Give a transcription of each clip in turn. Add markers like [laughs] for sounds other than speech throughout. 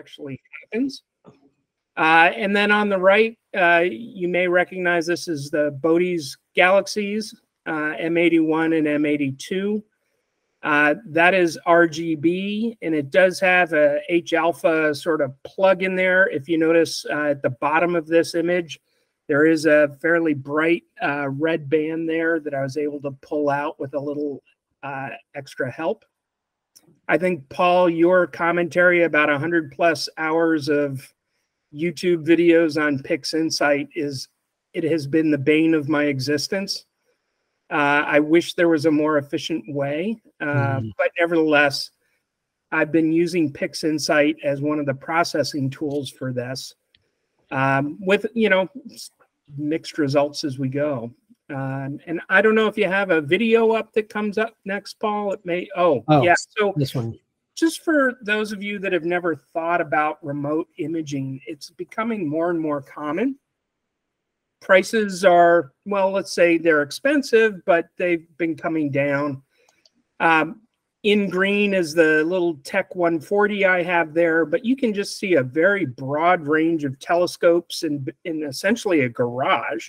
actually happens. Uh, and then on the right, uh, you may recognize this as the Bode's Galaxies, uh, M81 and M82. Uh, that is RGB, and it does have a H alpha sort of plug in there. If you notice uh, at the bottom of this image, there is a fairly bright uh, red band there that I was able to pull out with a little extra help. I think, Paul, your commentary about 100 plus hours of YouTube videos on PixInsight is, it has been the bane of my existence. Uh, I wish there was a more efficient way, uh, mm. but nevertheless, I've been using PixInsight as one of the processing tools for this. Um, with you know mixed results as we go. Um, and I don't know if you have a video up that comes up next, Paul. It may. Oh, oh yeah. So this one. Just for those of you that have never thought about remote imaging, it's becoming more and more common. Prices are well, let's say they're expensive, but they've been coming down. Um, in green is the little TEC 140 I have there, but you can just see a very broad range of telescopes in, in essentially a garage.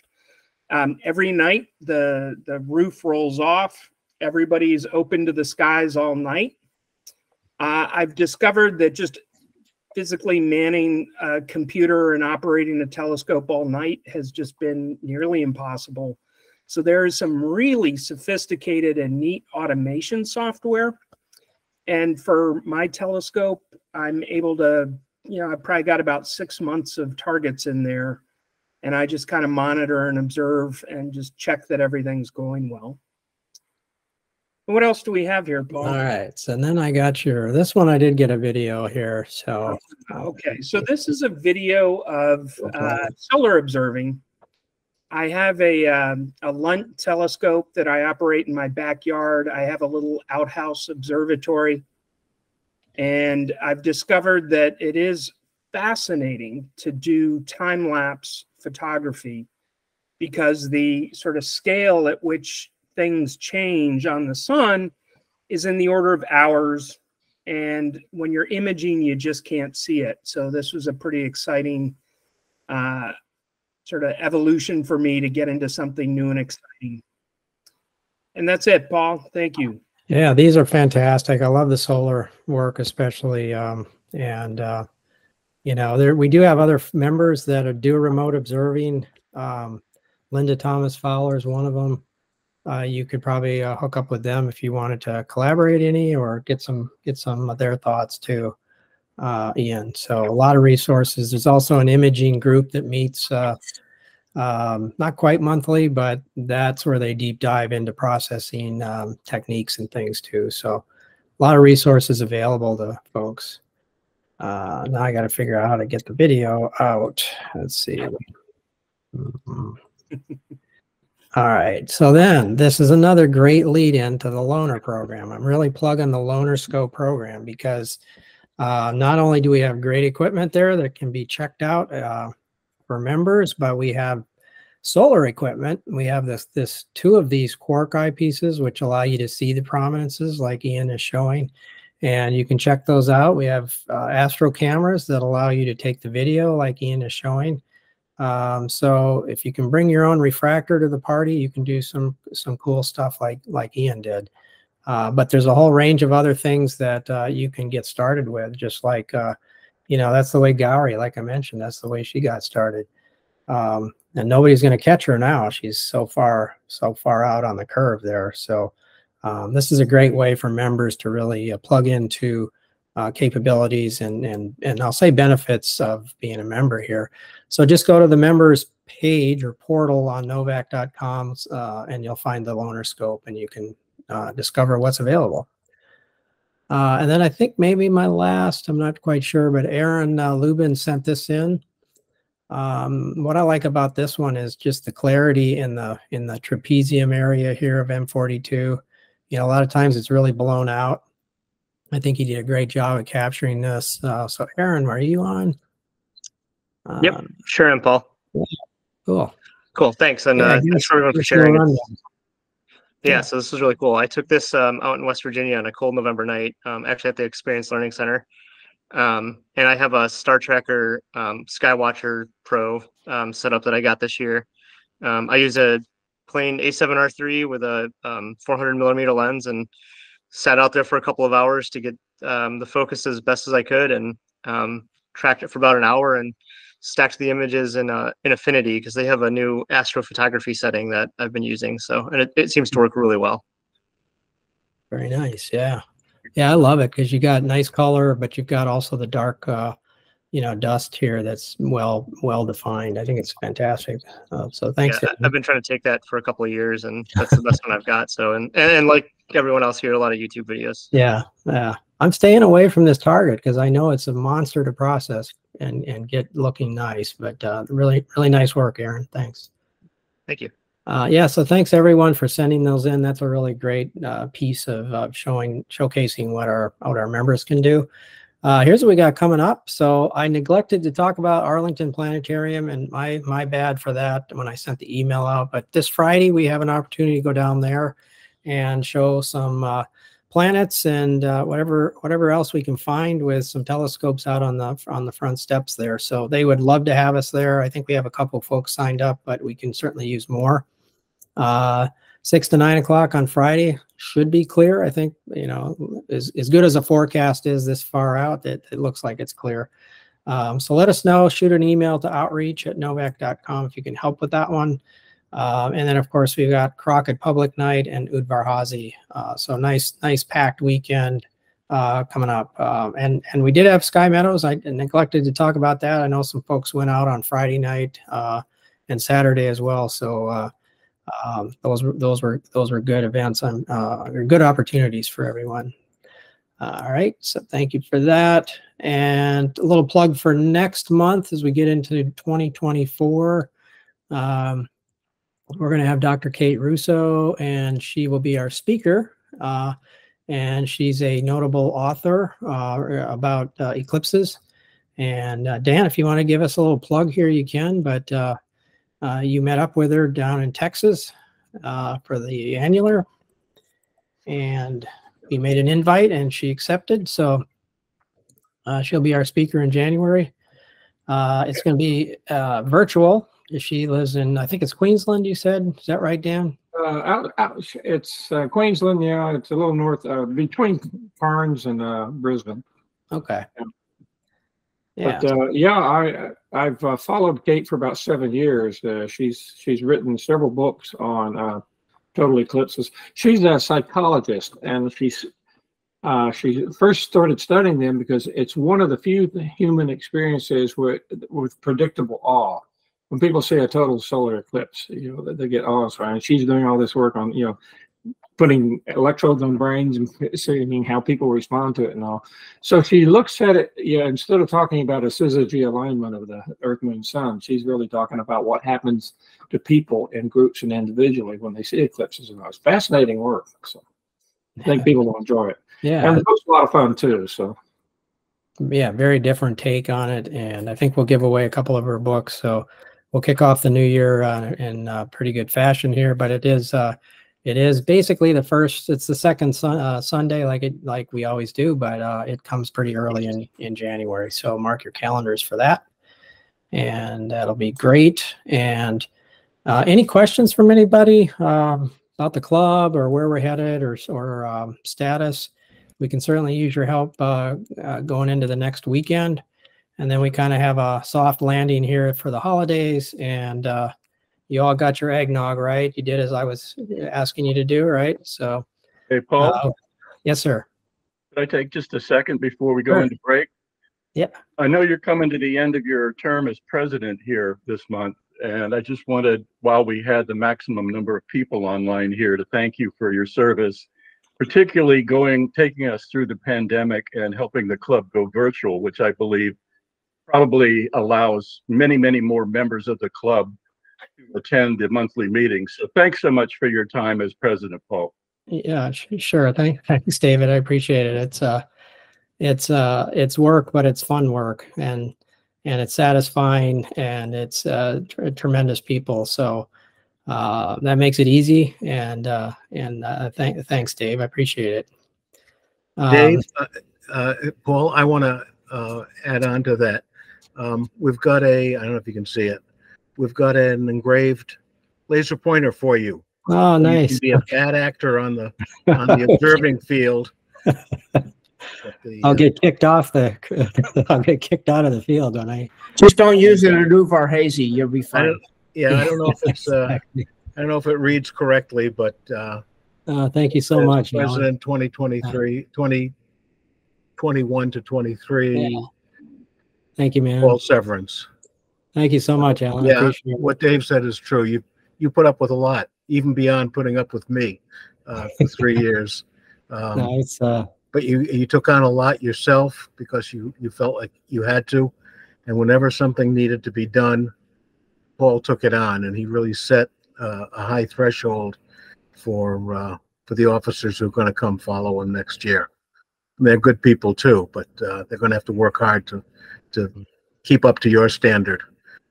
Um, every night, the, the roof rolls off. Everybody's open to the skies all night. Uh, I've discovered that just physically manning a computer and operating a telescope all night has just been nearly impossible. So there is some really sophisticated and neat automation software. And for my telescope, I'm able to, you know, I probably got about six months of targets in there. And I just kind of monitor and observe and just check that everything's going well. What else do we have here, Paul? All right. So then I got your, this one I did get a video here. So, okay. So this is a video of uh, solar observing I have a um, a Lunt telescope that I operate in my backyard. I have a little outhouse observatory, and I've discovered that it is fascinating to do time lapse photography because the sort of scale at which things change on the sun is in the order of hours and when you're imaging you just can't see it so this was a pretty exciting uh, sort of evolution for me to get into something new and exciting. And that's it, Paul. Thank you. Yeah, these are fantastic. I love the solar work, especially. Um, and, uh, you know, there we do have other members that do remote observing. Um, Linda Thomas Fowler is one of them. Uh, you could probably uh, hook up with them if you wanted to collaborate any or get some get some of their thoughts too uh, Ian. So a lot of resources. There's also an imaging group that meets uh, um, not quite monthly, but that's where they deep dive into processing um, techniques and things too. So a lot of resources available to folks. Uh, now I got to figure out how to get the video out. Let's see. Mm -hmm. All right. So then this is another great lead into the loaner program. I'm really plugging the loaner scope program because uh, not only do we have great equipment there that can be checked out uh, for members, but we have solar equipment. We have this this two of these quark eyepieces, which allow you to see the prominences like Ian is showing. And you can check those out. We have uh, astro cameras that allow you to take the video like Ian is showing. Um, so if you can bring your own refractor to the party, you can do some some cool stuff like like Ian did. Uh, but there's a whole range of other things that uh, you can get started with, just like, uh, you know, that's the way Gauri, like I mentioned, that's the way she got started. Um, and nobody's going to catch her now. She's so far, so far out on the curve there. So um, this is a great way for members to really uh, plug into uh, capabilities and, and, and I'll say benefits of being a member here. So just go to the members page or portal on novac.com uh, and you'll find the loaner scope and you can uh, discover what's available. Uh, and then I think maybe my last, I'm not quite sure, but Aaron uh, Lubin sent this in. Um, what I like about this one is just the clarity in the in the trapezium area here of M42. You know, a lot of times it's really blown out. I think he did a great job at capturing this. Uh, so, Aaron, are you on? yep, um, sure, and Paul. Yeah, cool. Cool. Thanks, and yeah, uh, thanks for everyone for sharing. Yeah, yeah, so this was really cool. I took this um, out in West Virginia on a cold November night, um, actually at the Experience Learning Center. Um, and I have a Star Tracker um, Skywatcher Pro um, setup that I got this year. Um, I use a plain A7R3 with a um, 400 millimeter lens and sat out there for a couple of hours to get um, the focus as best as I could and um, tracked it for about an hour and stacked the images in uh, in Affinity because they have a new astrophotography setting that I've been using. So and it, it seems to work really well. Very nice. Yeah. Yeah, I love it because you got nice color, but you've got also the dark, uh, you know, dust here that's well well defined. I think it's fantastic. Uh, so thanks. Yeah, I've been trying to take that for a couple of years, and that's the best one I've got. So and, and and like everyone else here, a lot of YouTube videos. Yeah, yeah. I'm staying away from this target because I know it's a monster to process and and get looking nice. But uh, really, really nice work, Aaron. Thanks. Thank you. Uh, yeah, so thanks everyone for sending those in. That's a really great uh, piece of uh, showing, showcasing what our what our members can do. Uh, here's what we got coming up. So I neglected to talk about Arlington Planetarium, and my my bad for that when I sent the email out. But this Friday we have an opportunity to go down there and show some uh, planets and uh, whatever whatever else we can find with some telescopes out on the on the front steps there. So they would love to have us there. I think we have a couple folks signed up, but we can certainly use more. Uh, six to nine o'clock on Friday should be clear. I think you know as as good as a forecast is this far out, it, it looks like it's clear. Um, so let us know. Shoot an email to outreach at novac.com if you can help with that one. Um, and then, of course, we've got Crockett Public Night and Udvar-Hazy. Uh, so nice, nice packed weekend uh, coming up. Um, and and we did have Sky Meadows. I neglected to talk about that. I know some folks went out on Friday night uh, and Saturday as well. So uh, um, those were those were those were good events and uh, good opportunities for everyone. all right, so thank you for that. And a little plug for next month as we get into 2024. Um, we're going to have Dr. Kate Russo, and she will be our speaker. Uh, and she's a notable author uh, about uh, eclipses. And uh, Dan, if you want to give us a little plug here, you can. But uh, uh, you met up with her down in Texas for the annular, and we made an invite, and she accepted. So she'll be our speaker in January. it's going to be virtual she lives in, I think it's Queensland. You said, is that right, Dan? Uh, out, out, it's uh, Queensland. Yeah, it's a little north uh, between Cairns and uh, Brisbane. Okay. Yeah. Yeah. But uh, yeah, I I've uh, followed Kate for about seven years. Uh, she's she's written several books on uh, total eclipses. She's a psychologist, and she's uh, she first started studying them because it's one of the few human experiences with with predictable awe when people see a total solar eclipse, you know, they get awe And she's doing all this work on, you know, putting electrodes on brains and seeing how people respond to it and all. So she looks at it, yeah, instead of talking about a syzygy alignment of the Earth, Moon, Sun, she's really talking about what happens to people in groups and individually when they see eclipses. And it's fascinating work. So I think people will enjoy it. Yeah. And the book's a lot of fun too. So yeah, very different take on it. And I think we'll give away a couple of her books. So we'll kick off the new year uh, in uh, pretty good fashion here. But it is uh, it is basically the first. It's the second uh, Sunday, like it like we always do, but uh, it comes pretty early in in January. So mark your calendars for that, and that'll be great. And uh, any questions from anybody um, about the club or where we're headed or or um, status? We can certainly use your help going into the next weekend and then we kind of have a soft landing here for the holidays and uh, you all got your eggnog right. You did as i was asking you to do right? So hey paul? uh, yes sir. Could i take just a second before we go sure. into break? Yeah. I know you're coming to the end of your term as president here this month and i just wanted while we had the maximum number of people online here to thank you for your service particularly going taking us through the pandemic and helping the club go virtual which i believe probably allows many, many more members of the club to attend the monthly meetings. So thanks so much for your time as president, Paul. Yeah, sure. Thank, [laughs] thanks, David. I appreciate it. It's uh, it's uh, it's work, but it's fun work, and and it's satisfying, and it's uh, tr- tremendous people. So uh, that makes it easy. And uh, and uh, thank, thanks, Dave. I appreciate it. Um, Dave, uh, uh, Paul, I want to uh, add on to that. Um, we've got a, I don't know if you can see it. We've got an engraved laser pointer for you. Oh, You nice. can be a bad actor on the, on the observing [laughs] field. The, I'll uh, get kicked off the, [laughs] I'll get kicked out of the field when I. Just don't use it to do Varhasey. You'll be fine. don't, yeah, I don't know if it's, uh, [laughs] I don't know if it reads correctly, but, uh, Uh, thank you so says much. Alan. President 2023, 2021 to 23, Yeah. Thank you, man. Paul Severance. Thank you so much, Alan. I Yeah. What Dave said is true. You, you put up with a lot, even beyond putting up with me, uh, for three [laughs] years. Um, No, it's, uh, but you, you took on a lot yourself because you, you felt like you had to. And whenever something needed to be done, Paul took it on and he really set, uh, a high threshold for, uh, for the officers who are going to come follow him next year. And They're good people too, but, uh, they're going to have to work hard to, to keep up to your standard.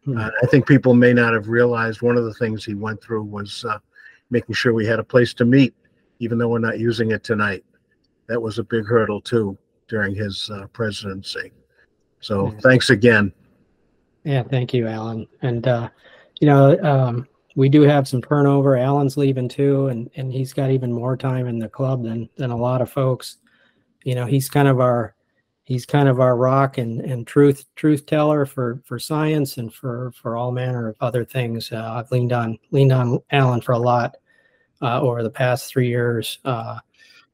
Hmm. Uh, I think people may not have realized one of the things he went through was, uh, making sure we had a place to meet, even though we're not using it tonight that was a big hurdle too during his uh, presidency. So Yeah. thanks again. Yeah, thank you, Alan. And uh, you know, um, we do have some turnover. Alan's leaving too, and and he's got even more time in the club than than a lot of folks. You know, he's kind of our he's kind of our rock and and truth truth teller for for science and for for all manner of other things. Uh, I've leaned on leaned on Alan for a lot uh, over the past three years. Uh,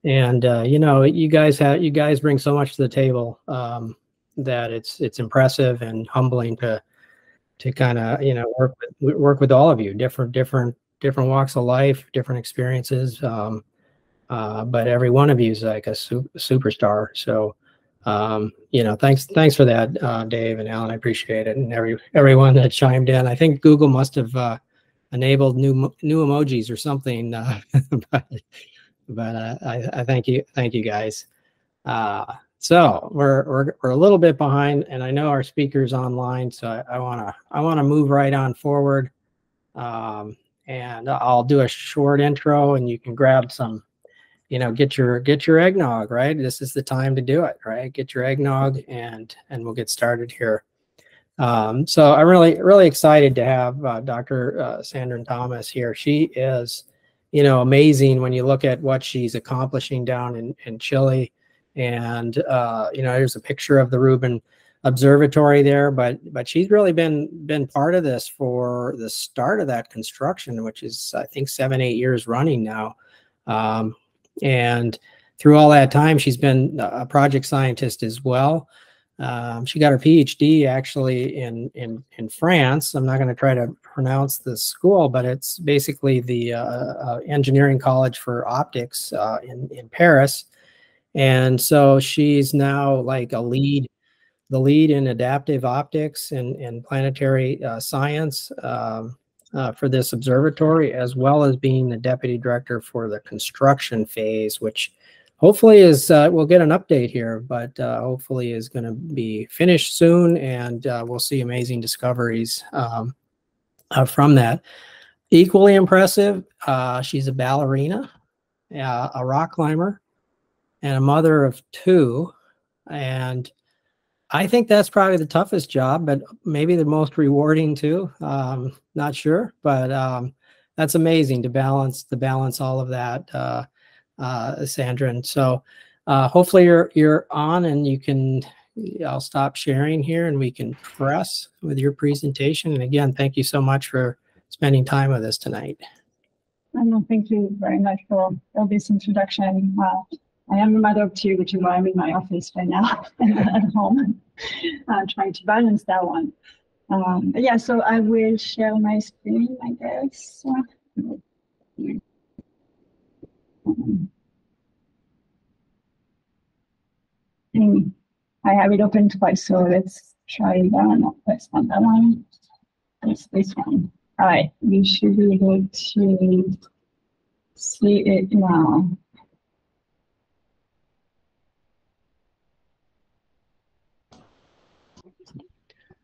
and uh, you know, you guys have you guys bring so much to the table. Um, that it's it's impressive and humbling to to kind of you know work with work with all of you different different different walks of life different experiences um uh but every one of you is like a su- superstar so um you know thanks thanks for that uh dave and alan. I appreciate it and every everyone that chimed in. I think google must have uh enabled new new emojis or something uh, [laughs] but but uh, I, I thank you thank you guys. Uh so we're, we're we're a little bit behind, and I know our speakers online, so I want to I want to move right on forward, um, and I'll do a short intro, and you can grab some, you know, get your get your eggnog. Right, this is the time to do it. Right, get your eggnog, and and we'll get started here. Um, so I'm really really excited to have uh, Dr. Uh, Sandrine Thomas here. She is, you know, amazing when you look at what she's accomplishing down in in Chile and uh, you know there's a picture of the Rubin Observatory there, but but she's really been been part of this for the start of that construction, which is I think seven eight years running now, um, and through all that time she's been a project scientist as well. Um, she got her PhD actually in in in France. I'm not going to try to pronounce the school, but it's basically the uh, uh, engineering college for optics uh, in in Paris and so she's now like a lead the lead in adaptive optics and, and planetary uh, science um, uh, for this observatory as well as being the deputy director for the construction phase which hopefully is uh, we'll get an update here but uh, hopefully is going to be finished soon and uh, we'll see amazing discoveries um, uh, from that equally impressive uh, she's a ballerina a rock climber and a mother of two. And I think that's probably the toughest job, but maybe the most rewarding too. Um, not sure, but um, that's amazing to balance the balance all of that, uh, uh, Sandrine. And so uh, hopefully you're you're on and you can. I'll stop sharing here and we can press with your presentation. And again, thank you so much for spending time with us tonight. No, thank you very much for all this introduction. Uh, I am a mother of two, which is why I'm in my office right now [laughs] and at home, uh, trying to balance that one. Um, yeah, so I will share my screen, I guess. Um, I have it open twice, so let's try that one. That's not that one. It's this one. All right, you should be able to see it now.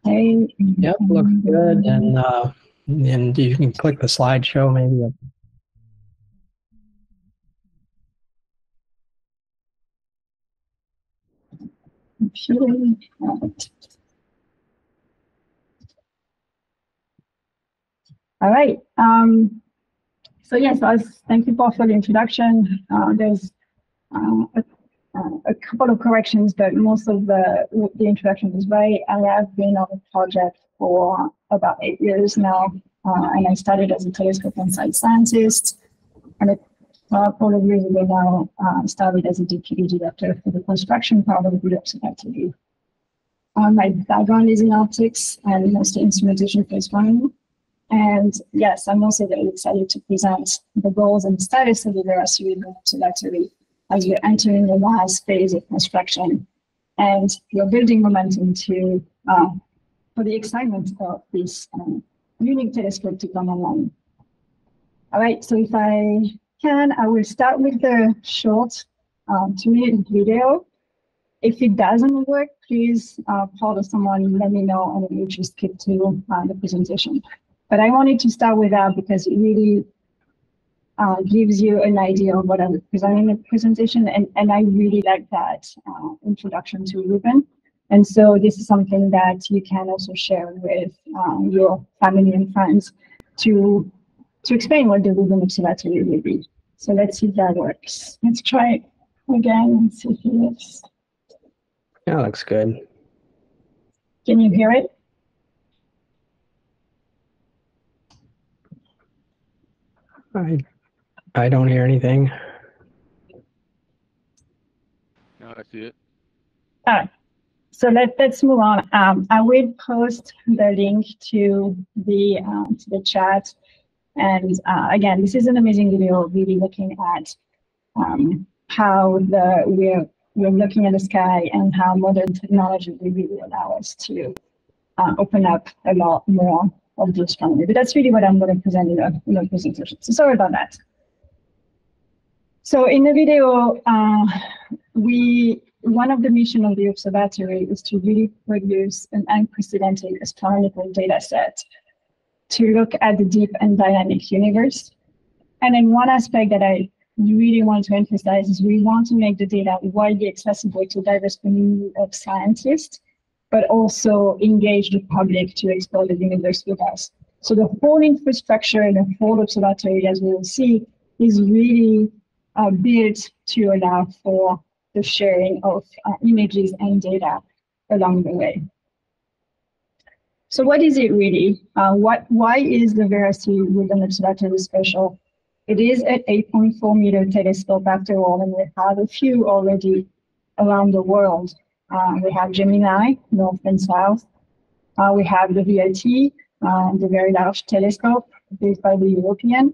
Hey. Yep, looks good. And uh, and you can click the slideshow maybe. up. All right. Um, so yes, as, thank you, Paul, for the introduction. Uh, there's uh, a, uh, a couple of corrections, but most of the the introduction was right. I have been on the project for about eight years now, uh, and I started as a telescope and site scientist. And a couple of years ago now, uh, started as a DPD director for the construction part of the observatory. Um, my background is in optics and mostly instrumentation for astronomy. And yes, I'm also very excited to present the goals and status of the Vera C. Rubin Observatory as we're entering the last phase of construction. And we're building momentum to uh, for the excitement of this um, unique telescope to come online. All right, so if I can, I will start with the short um, two minute video. If it doesn't work, please uh, call someone, let me know, and we'll just skip to uh, the presentation. But I wanted to start with that because it really uh, gives you an idea of what I'm presenting in the presentation, and, and I really like that uh, introduction to Rubin. And so this is something that you can also share with um, your family and friends to to explain what the Rubin Observatory will be. So let's see if that works. Let's try it again and see if it works. Yeah, looks good. Can you hear it? I I don't hear anything. No, I see it. All right. So let, let's move on. Um, I will post the link to the um, to the chat. And uh, again, this is an amazing video, really looking at um, how the we're we're looking at the sky and how modern technology will really allow us to uh, open up a lot more of the astronomy. But that's really what I'm going to present in a, in a presentation. So sorry about that. So in the video, uh, we one of the mission of the observatory is to really produce an unprecedented astronomical data set to look at the deep and dynamic universe. And then one aspect that I really want to emphasize is we want to make the data widely accessible to diverse community of scientists, but also engage the public to explore the universe with us. So the whole infrastructure and the whole observatory, as we will see, is really uh, built to allow for the sharing of uh, images and data along the way. So what is it really? Uh, what, why is the Vera C Rubin Observatory special? It is an 8.4 meter telescope after all, and we have a few already around the world. Uh, we have Gemini, north and south. Uh, we have the VLT, uh, the Very Large Telescope, built by the European.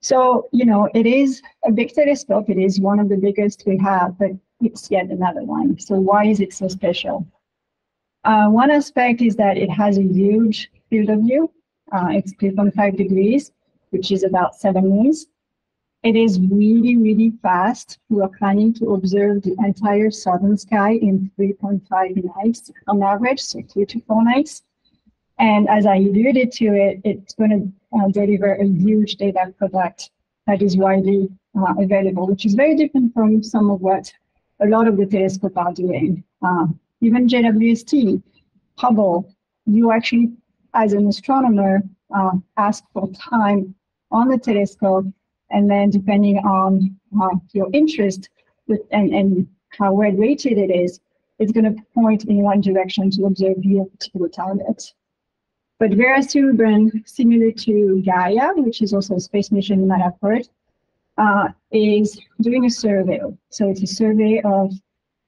So, you know, it is a big telescope. It is one of the biggest we have, but it's yet another one. So why is it so special? Uh, one aspect is that it has a huge field of view. Uh, it's 3.5 degrees, which is about seven moons. It is really, really fast. We are planning to observe the entire southern sky in 3.5 nights on average, so three to four nights. And as I alluded to it, it's going to uh, deliver a huge data product that is widely uh, available, which is very different from some of what a lot of the telescopes are doing. Uh, even JWST, Hubble, you actually, as an astronomer, uh, ask for time on the telescope, and then depending on uh, your interest with, and, and how well rated it is, it's going to point in one direction to observe your particular target. But Vera C. Rubin, similar to Gaia, which is also a space mission in have heard, uh, is doing a survey. So it's a survey of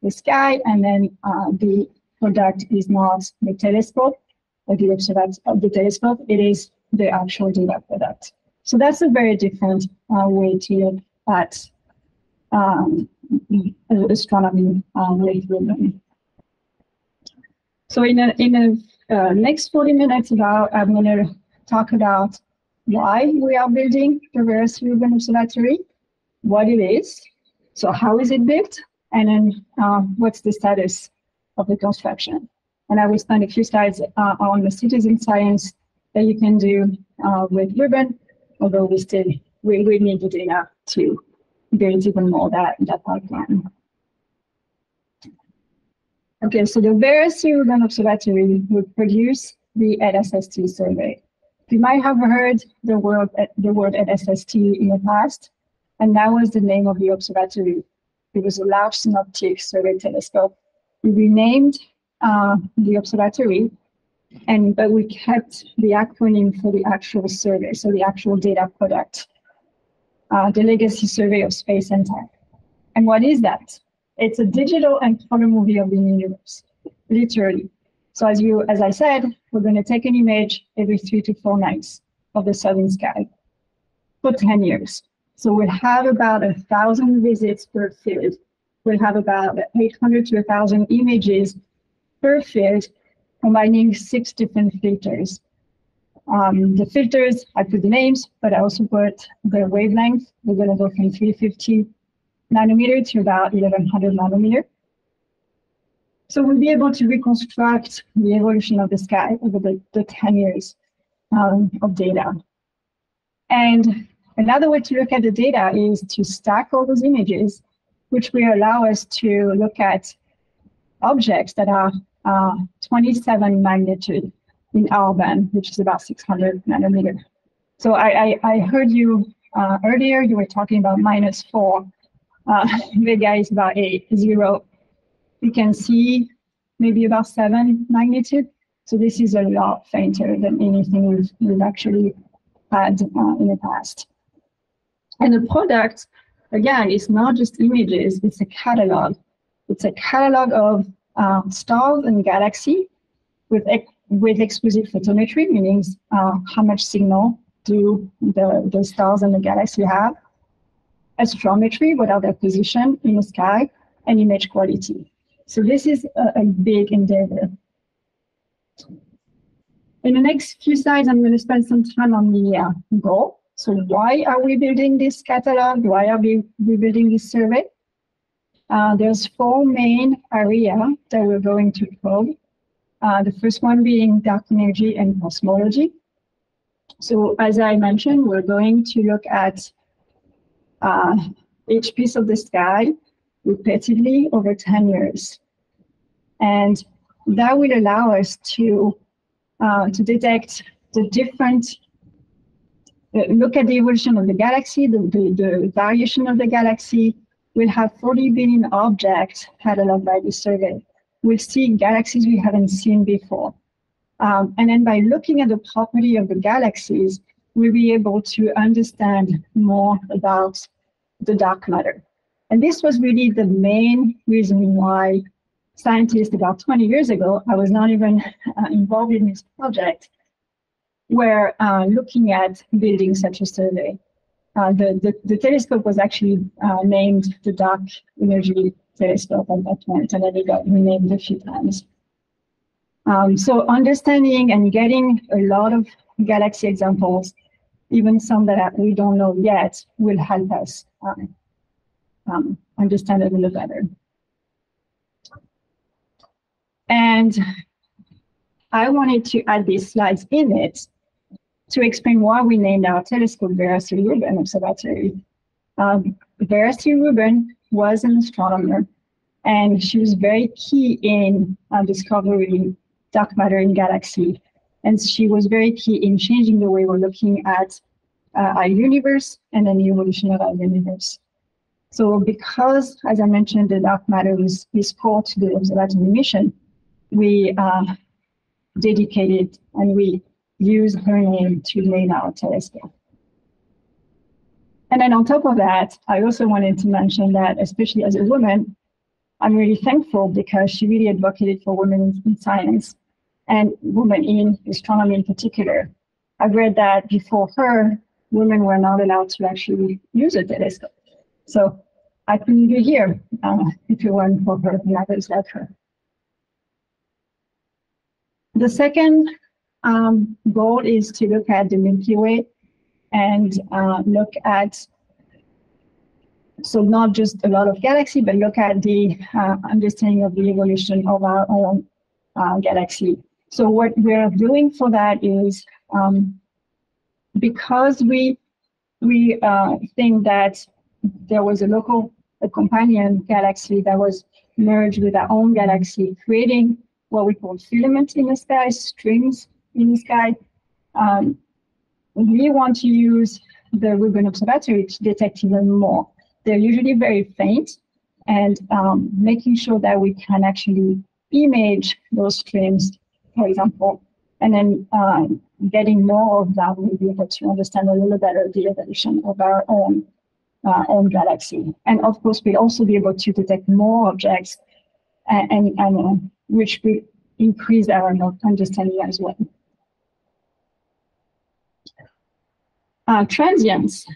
the sky, and then uh, the product is not the telescope or the observation of the telescope, it is the actual data product. So that's a very different uh, way to look at um, astronomy um, with. So in a, in a uh, next 40 minutes I'm going to talk about why we are building the Vera Rubin Observatory, what it is, so how is it built, and then uh, what's the status of the construction. And I will spend a few slides uh, on the citizen science that you can do uh, with Rubin, although we still we, we need the data to build even more that, that pipeline. Okay, so the Vera C. Rubin Observatory would produce the LSST survey. You might have heard the word the word LSST in the past, and that was the name of the observatory. It was a large synoptic survey telescope. We renamed uh, the observatory, and but we kept the acronym for the actual survey, so the actual data product, uh, the Legacy Survey of Space and Time. And what is that? It's a digital movie of the universe, literally. So as you, as I said, we're going to take an image every three to four nights of the southern sky for 10 years. So we'll have about a thousand visits per field. We'll have about 800 to 1,000 images per field, combining six different filters. Um, the filters, I put the names, but I also put the wavelength. We're going to go from 350 nanometer to about 1100 nanometer. So we'll be able to reconstruct the evolution of the sky over the, the 10 years um, of data. And another way to look at the data is to stack all those images, which will allow us to look at objects that are uh, 27 magnitude in R band, which is about 600 nanometer. So I, I, I heard you uh, earlier, you were talking about minus four. Uh, [laughs] Vega is about eight, zero we can see maybe about seven magnitude. So this is a lot fainter than anything we've, we've actually had uh, in the past. And the product, again, is not just images, it's a catalog. It's a catalog of uh, stars and galaxy with, with exquisite photometry, meaning uh, how much signal do the, the stars and the galaxy have, astrometry, what are their position in the sky, and image quality. So this is a, a big endeavor. In the next few slides, I'm going to spend some time on the uh, goal. So why are we building this catalog? Why are we, we building this survey? Uh, there's four main areas that we're going to probe. Uh, the first one being dark energy and cosmology. So as I mentioned, we're going to look at uh, each piece of the sky repeatedly over 10 years. And that will allow us to, uh, to detect the different, uh, look at the evolution of the galaxy, the, the, the variation of the galaxy. We'll have 40 billion objects cataloged by the survey. We'll see galaxies we haven't seen before. Um, and then by looking at the property of the galaxies, we'll be able to understand more about the dark matter. And this was really the main reason why scientists about 20 years ago, I was not even uh, involved in this project, were uh, looking at building such a survey. Uh, the, the, the, telescope was actually uh, named the Dark Energy Telescope at that point, and then it got renamed a few times. Um, so understanding and getting a lot of galaxy examples, even some that we don't know yet, will help us um, um, understand it a little better. And I wanted to add these slides in it to explain why we named our telescope Vera C. Rubin Observatory. Um, Vera C. Rubin was an astronomer, and she was very key in uh, discovering dark matter in galaxy. And she was very key in changing the way we're looking at uh, our universe and then the evolution of our universe. So because, as I mentioned, the dark matter is, is core to the observatory mission, we uh, dedicated and we used her name to name our telescope. And then on top of that, I also wanted to mention that, especially as a woman, I'm really thankful because she really advocated for women in science and women in astronomy in particular. I've read that before her, women were not allowed to actually use a telescope. So I couldn't be here uh, if it weren't for her and others like her. The second um, goal is to look at the Milky Way and uh, look at, so not just a lot of galaxy, but look at the uh, understanding of the evolution of our own uh, galaxy. So what we're doing for that is um, because we we uh, think that there was a local a companion galaxy that was merged with our own galaxy, creating what we call filaments in the sky, strings in the sky. Um, we want to use the Rubin Observatory to detect even more. They're usually very faint, and um, making sure that we can actually image those streams, for example, and then um, getting more of that, we'll be able to understand a little better the evolution of our own uh, own galaxy. And of course, we'll also be able to detect more objects, and, and, and uh, which will increase our understanding as well. Uh, transients.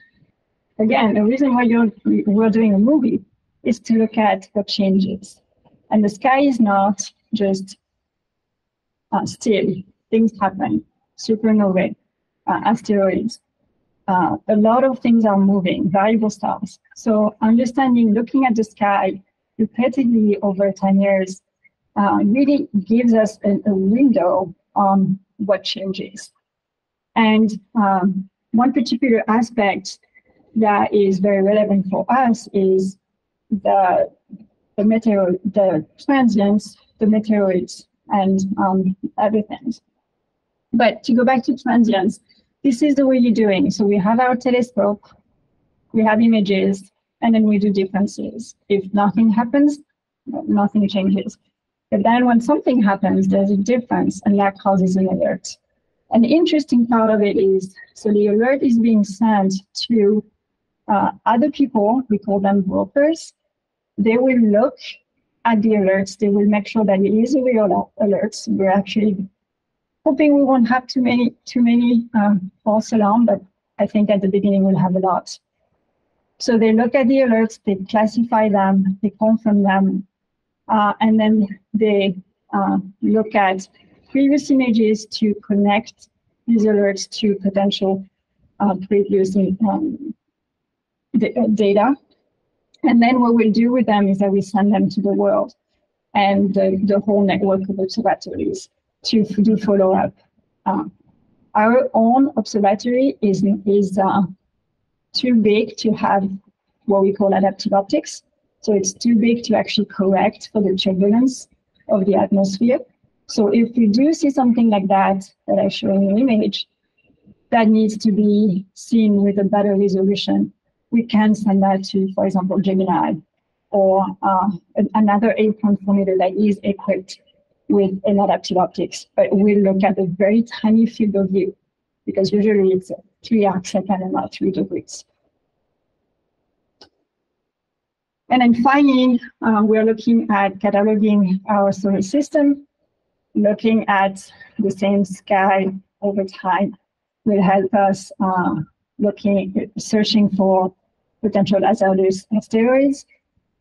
Again, the reason why you're, we're doing a movie is to look at what changes. And the sky is not just uh, still. Things happen. Supernovae, uh, asteroids. Uh, a lot of things are moving, variable stars. So understanding, looking at the sky repeatedly over 10 years uh, really gives us a, a, window on what changes. And um, one particular aspect that is very relevant for us is the the meteor, the transients, the meteoroids, and um, everything. But to go back to transients, this is the way you're doing. So we have our telescope, we have images, and then we do differences. If nothing happens, nothing changes. But then when something happens, there's a difference, and that causes an alert. And the interesting part of it is, so the alert is being sent to uh, other people, we call them brokers. They will look at the alerts. They will make sure that it is real alert. We're actually hoping we won't have too many too many um, false alarm, but I think at the beginning we'll have a lot. So they look at the alerts, they classify them, they confirm them, uh, and then they uh, look at previous images to connect these alerts to potential uh, previous um, data. And then what we'll do with them is that we send them to the world and the, the whole network of observatories to do follow up. Uh, our own observatory is, is uh, too big to have what we call adaptive optics. So it's too big to actually correct for the turbulence of the atmosphere. So if we do see something like that, that I show in the image, that needs to be seen with a better resolution, we can send that to, for example, Gemini or uh, another 8.4 meter that is equipped with an adaptive optics, but we'll look at a very tiny field of view because usually it's three arc second and not three degrees. And then finally, uh, we're looking at cataloging our solar system, looking at the same sky over time will help us uh, looking, searching for potential hazardous asteroids.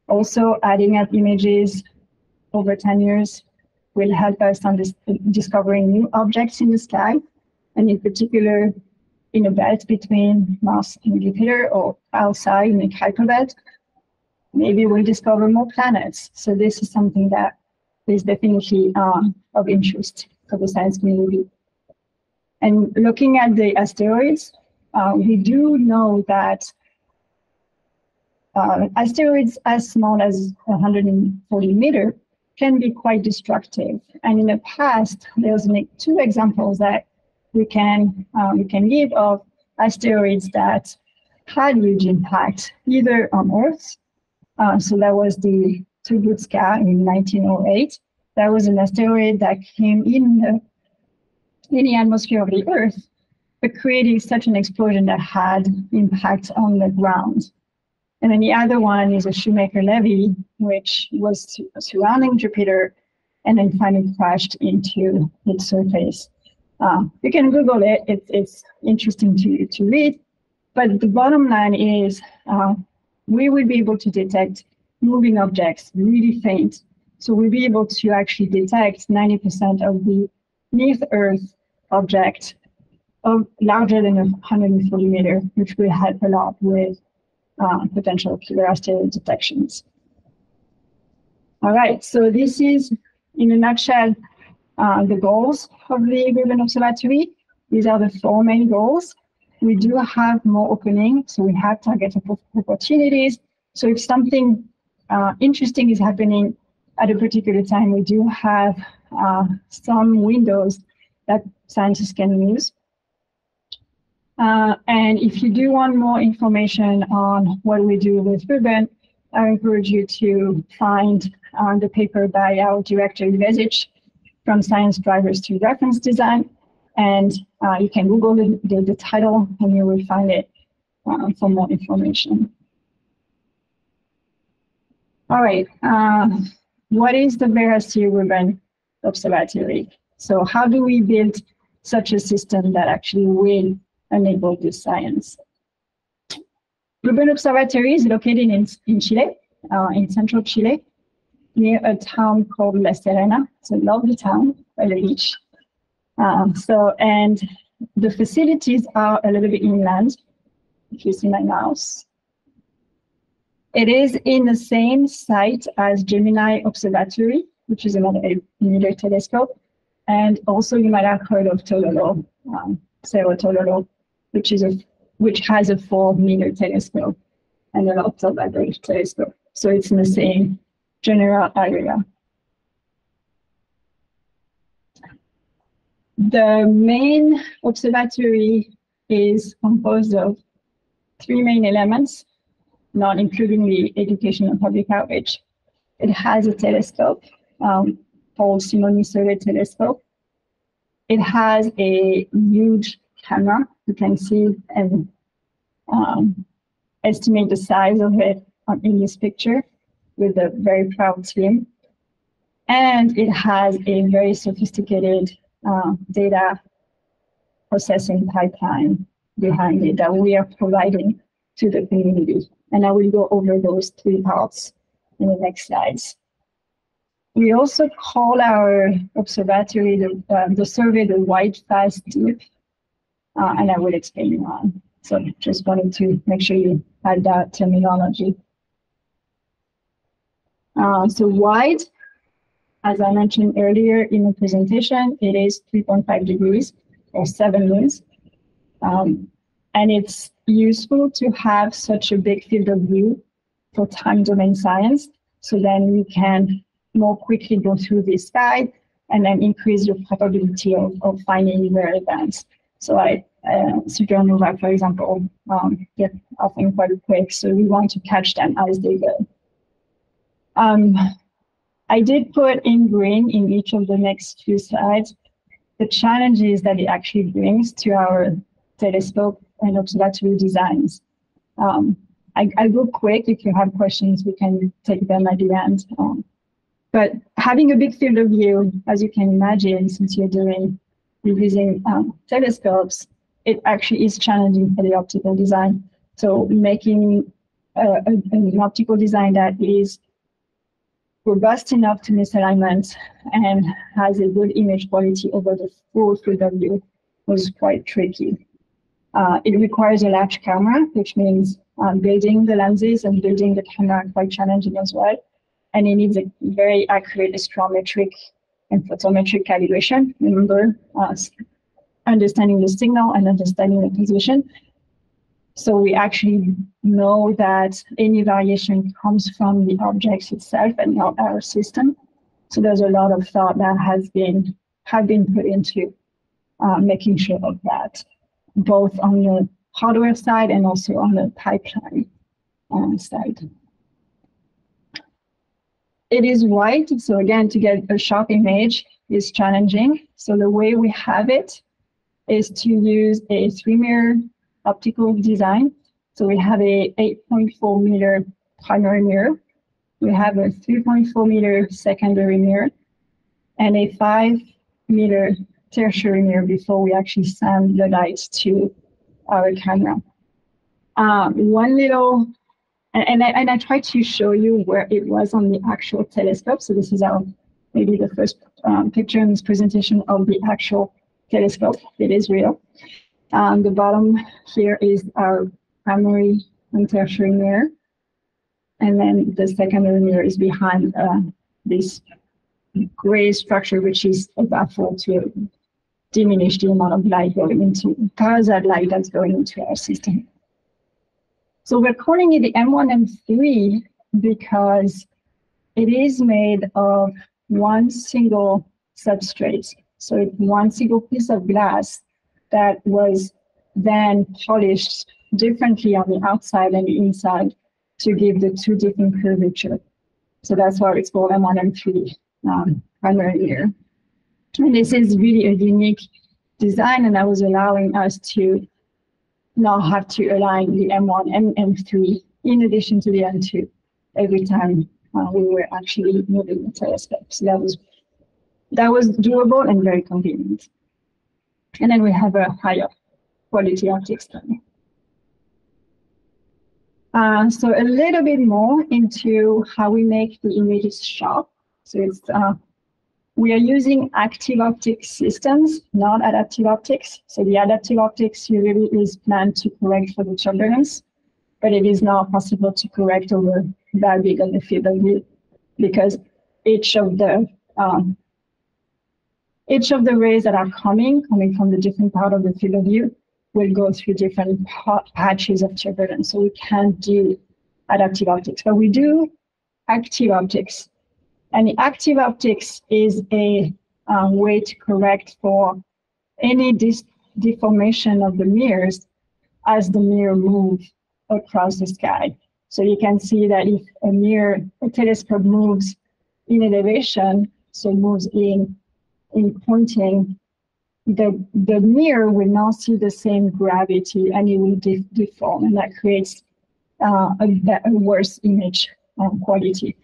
Also adding up images over 10 years will help us on discovering new objects in the sky, and in particular in a belt between Mars and Jupiter or outside in a Kuiper belt. Maybe we'll discover more planets. So this is something that is definitely uh, of interest for the science community. And looking at the asteroids, uh, we do know that uh, asteroids as small as 140 meter can be quite destructive. And in the past, there's two examples that we can uh, we can give of asteroids that had huge impact either on Earth. Uh, so that was the Tunguska in 1908. That was an asteroid that came in the, in the atmosphere of the Earth, but creating such an explosion that had impact on the ground. And then the other one is a Shoemaker-Levy, which was surrounding Jupiter and then finally crashed into its surface. Uh, you can Google it. it. It's interesting to, to read. But the bottom line is uh, we will be able to detect moving objects really faint. So we'll be able to actually detect 90% of the near Earth object of larger than 140 meter, which will help a lot with uh, potential asteroid detections. All right, so this is, in a nutshell, uh, the goals of the Rubin Observatory. These are the four main goals. We do have more opening, so we have target opportunities. So if something uh, interesting is happening at a particular time, we do have uh, some windows that scientists can use. Uh, and if you do want more information on what we do with Rubin, I encourage you to find uh, the paper by our director, Ivezić, from Science Drivers to Reference Design. And uh, you can Google the, the, the, title and you will find it uh, for more information. All right, uh, what is the Vera C. Rubin Observatory? So how do we build such a system that actually will enable this science? Rubin Observatory is located in, in Chile, uh, in central Chile, near a town called La Serena. It's a lovely town by the beach. Um, so, and the facilities are a little bit inland, if you see my mouse. It is in the same site as Gemini Observatory, which is another millimeter telescope. And also you might have heard of Tololo, um, Cerro Tololo, which is a which has a four meter telescope and an observatory telescope. So it's in the same general area. The main observatory is composed of three main elements not including the education and public outreach. It has a telescope um, called Simonyi Survey Telescope. It has a huge camera. You can see and um, estimate the size of it in this picture with a very proud team. And it has a very sophisticated uh, data processing pipeline behind it that we are providing to the community and I will go over those three parts in the next slides. We also call our observatory, the, uh, the survey, the wide, fast, deep, uh, and I will explain why. So just wanted to make sure you had that terminology. Uh, so wide, as I mentioned earlier in the presentation, it is 3.5 degrees or seven moons. Um, and it's useful to have such a big field of view for time domain science. So then we can more quickly go through this guide and then increase your probability of, of finding rare events. So I, uh, supernova, for example, um, get often quite quick. So we want to catch them as they go. Um, I did put in green in each of the next two slides the challenges that it actually brings to our telescope and observatory designs. Um, I, I'll go quick. If you have questions, we can take them at the end. Um, but having a big field of view, as you can imagine, since you're doing using um, telescopes, it actually is challenging for the optical design. So making uh, an optical design that is robust enough to misalignment and has a good image quality over the full field was quite tricky. Uh, it requires a large camera, which means um, building the lenses and building the camera quite challenging as well. And it needs a very accurate astrometric and photometric calibration. Remember, uh, understanding the signal and understanding the position. So we actually know that any variation comes from the objects itself and not our system. So there's a lot of thought that has been have been put into uh, making sure of that both on the hardware side and also on the pipeline uh, side. It is white, so again, to get a sharp image is challenging. So the way we have it is to use a three mirror optical design. So we have a 8.4 meter primary mirror. We have a 3.4 meter secondary mirror and a five meter tertiary mirror before we actually send the lights to our camera. Um, one little, and, and, I, and I tried to show you where it was on the actual telescope. So this is our, maybe the first um, picture in this presentation of the actual telescope. It is real. Um, the bottom here is our primary and tertiary mirror. And then the secondary mirror is behind uh, this gray structure, which is a baffle to diminish the amount of light going into, that light that's going into our system. So we're calling it the M1, M3 because it is made of one single substrate. So it's one single piece of glass that was then polished differently on the outside and the inside to give the two different curvature. So that's why it's called M1, M3 um, primary mirror. And this is really a unique design and that was allowing us to now have to align the M1 and M3 in addition to the M2 every time uh, we were actually moving the telescope. So that was that was doable and very convenient. And then we have a higher quality optics. Uh, so a little bit more into how we make the images sharp. So it's uh, we are using active optics systems, not adaptive optics. So the adaptive optics usually is planned to correct for the turbulence, but it is not possible to correct over that big on the field of view because each of the um, each of the rays that are coming, coming from the different part of the field of view, will go through different patches of turbulence. So we can't do adaptive optics, but we do active optics and the active optics is a um, way to correct for any deformation of the mirrors as the mirror moves across the sky. So you can see that if a mirror, a telescope moves in elevation, so moves in in pointing, the the mirror will not see the same gravity and it will de deform, and that creates uh, a, a, worse image um, quality.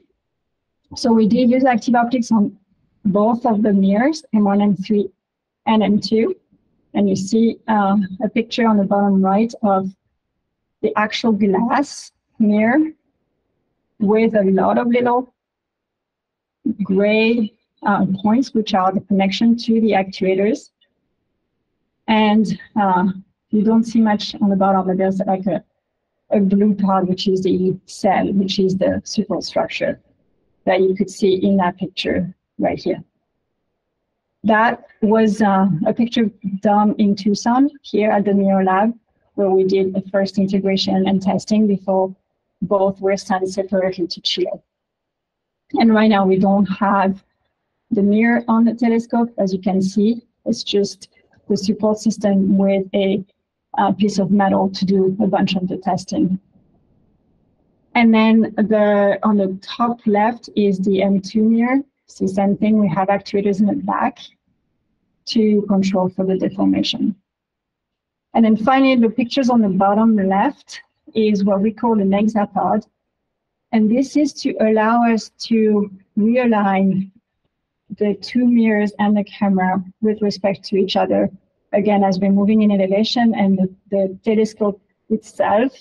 So we did use active optics on both of the mirrors, M1, M3, and M2. And you see uh, a picture on the bottom right of the actual glass mirror with a lot of little gray uh, points, which are the connection to the actuators. And uh, you don't see much on the bottom, but there's like a, a blue part, which is the cell, which is the superstructure that you could see in that picture right here. That was uh, a picture done in Tucson here at the NEO Lab, where we did the first integration and testing before both were sent separately to Chile. And right now we don't have the mirror on the telescope, as you can see. It's just the support system with a, a piece of metal to do a bunch of the testing. And then the on the top left is the M2 mirror. So same thing. We have actuators in the back to control for the deformation. And then finally, the pictures on the bottom left is what we call an hexapod. And this is to allow us to realign the two mirrors and the camera with respect to each other. Again, as we're moving in elevation and the, the telescope itself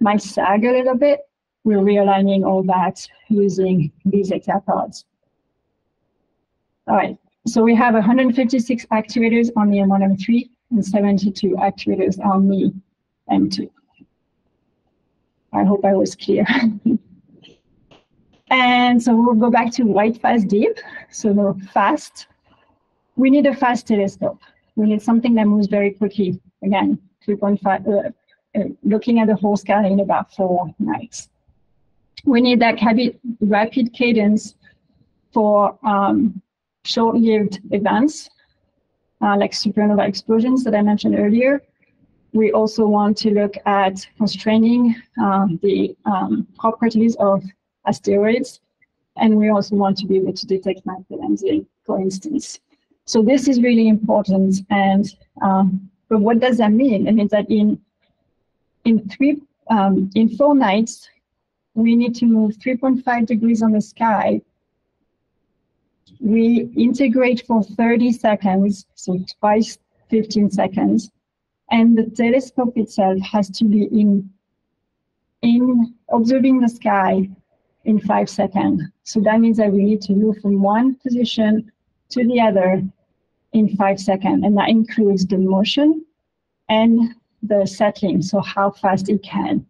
might sag a little bit, we're realigning all that using these hexapods. All right, so we have 156 actuators on the M1, M3 and 72 actuators on the M2. I hope I was clear. [laughs] and so we'll go back to white fast, deep. So the fast, we need a fast telescope. We need something that moves very quickly. Again, 3.5, uh, uh, looking at the whole sky in about four nights we need that rapid cadence for um, short-lived events uh, like supernova explosions that I mentioned earlier. We also want to look at constraining uh, the um, properties of asteroids. And we also want to be able to detect microlensing, for instance. So this is really important. And um, but what does that mean? It means that in in three um, in four nights, we need to move 3.5 degrees on the sky. We integrate for 30 seconds, so twice 15 seconds, and the telescope itself has to be in, in observing the sky in five seconds. So that means that we need to move from one position to the other in five seconds, and that includes the motion and the settling, so how fast it can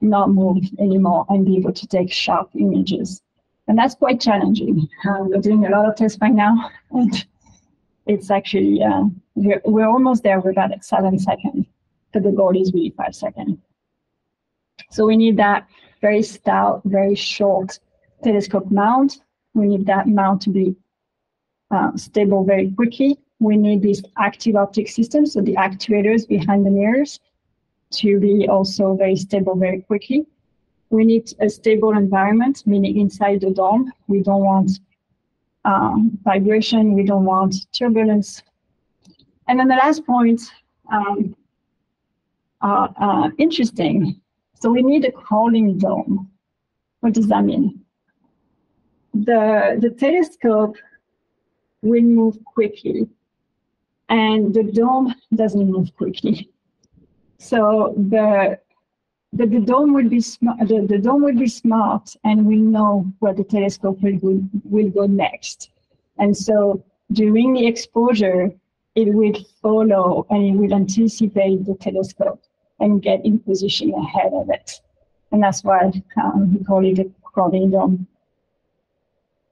not move anymore and be able to take sharp images. And that's quite challenging. Um, we're doing a lot of tests right now, [laughs] and it's actually, uh, we're, we're almost there. We're about at seven seconds, but the goal is really five seconds. So we need that very stout, very short telescope mount. We need that mount to be uh, stable very quickly. We need this active optic system, so the actuators behind the mirrors, to be also very stable very quickly. We need a stable environment, meaning inside the dome. We don't want um, vibration, we don't want turbulence. And then the last point, um, uh, uh, interesting. So we need a crawling dome. What does that mean? The, the telescope will move quickly and the dome doesn't move quickly. So the the, the dome will be smart. The, the dome will be smart, and we know where the telescope will go, will go next. And so during the exposure, it will follow and it will anticipate the telescope and get in position ahead of it. And that's why um, we call it a crawling dome.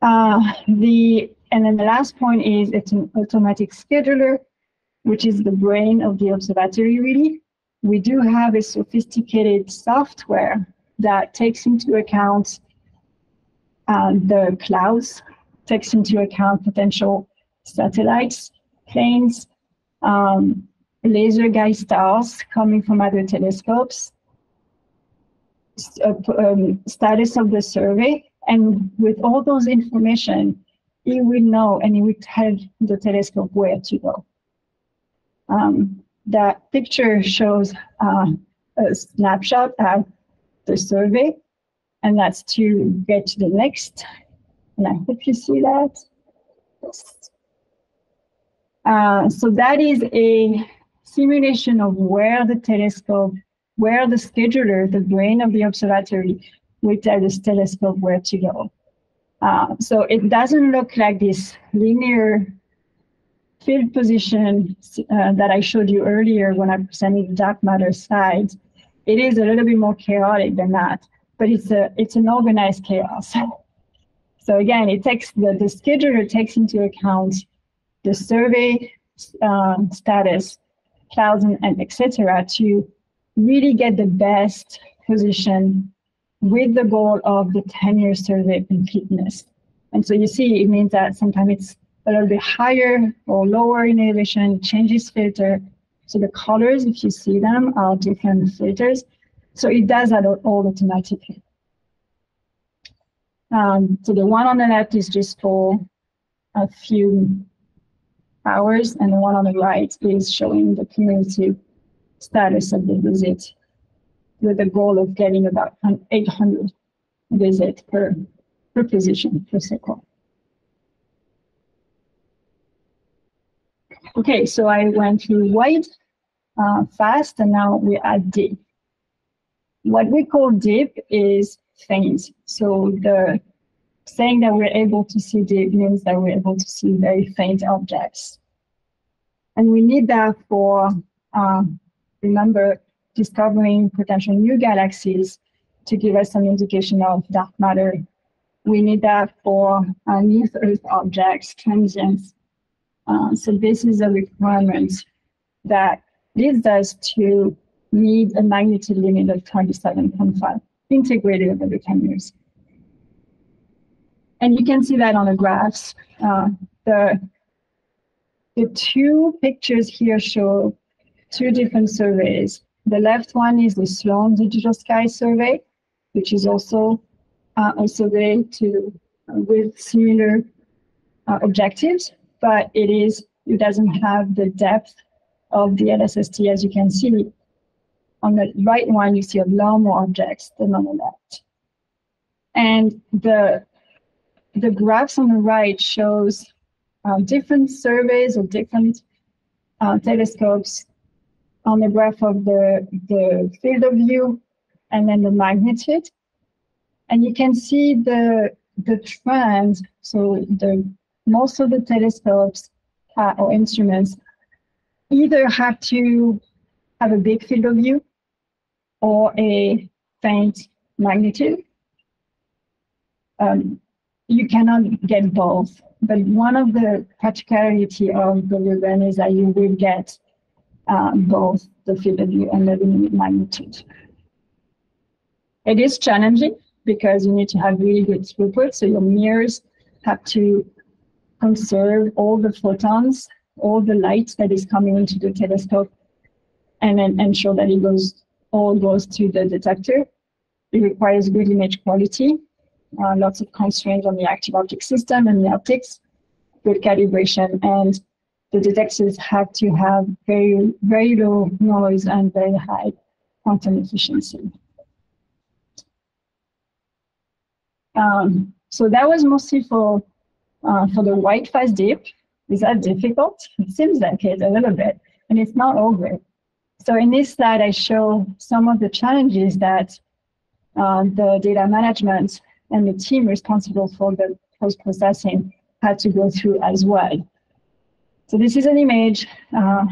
Uh, the and then the last point is it's an automatic scheduler, which is the brain of the observatory, really. We do have a sophisticated software that takes into account uh, the clouds, takes into account potential satellites, planes, um, laser guide stars coming from other telescopes, uh, um, status of the survey, and with all those information, it will know and it will tell the telescope where to go. Um, that picture shows uh, a snapshot of the survey, and that's to get to the next. And I hope you see that. Uh, so that is a simulation of where the telescope, where the scheduler, the brain of the observatory, will tell the telescope where to go. Uh, so it doesn't look like this linear field position uh, that I showed you earlier when I presented the dark matter slides. It is a little bit more chaotic than that, but it's a it's an organized chaos. [laughs] So again, it takes the, the scheduler takes into account the survey um, status, clouds, and, and etc. to really get the best position with the goal of the 10-year survey completeness. And so you see, it means that sometimes it's a little bit higher or lower in elevation, changes filter. So the colors, if you see them, are different filters. So it does that all automatically. Um, so the one on the left is just for a few hours, and the one on the right is showing the cumulative status of the visit with the goal of getting about 800 visits per, per position per cycle. Okay, so I went through wide, uh, fast, and now we add deep. What we call deep is faint. So the saying that we're able to see deep means that we're able to see very faint objects. And we need that for, uh, remember, discovering potential new galaxies to give us some indication of dark matter. We need that for uh, new Earth objects, transients. Uh, so this is a requirement that leads us to need a magnitude limit of 27.5 integrated over the 10 years. And you can see that on the graphs. Uh, the, the two pictures here show two different surveys. The left one is the Sloan Digital Sky Survey, which is also uh, a survey to uh, with similar uh, objectives, but it is it doesn't have the depth of the LSST as you can see. On the right one, you see a lot more objects than on the left. And the the graphs on the right shows uh, different surveys or different uh, telescopes on the graph of the, the field of view and then the magnitude. And you can see the, the trend. So the most of the telescopes uh, or instruments either have to have a big field of view or a faint magnitude. Um, you cannot get both, but one of the particularity of the Rubin is that you will get uh, both the field of view and the magnitude. It is challenging because you need to have really good throughput. So your mirrors have to conserve all the photons, all the light that is coming into the telescope, and then ensure that it goes all goes to the detector. It requires good image quality, uh, lots of constraints on the active optic system and the optics, good calibration, and the detectors have to have very, very low noise and very high quantum efficiency. Um, so that was mostly for uh, for the white fast dip. Is that difficult? It seems like it a little bit, and it's not over. So in this slide, I show some of the challenges that uh, the data management and the team responsible for the post-processing had to go through as well. So this is an image uh,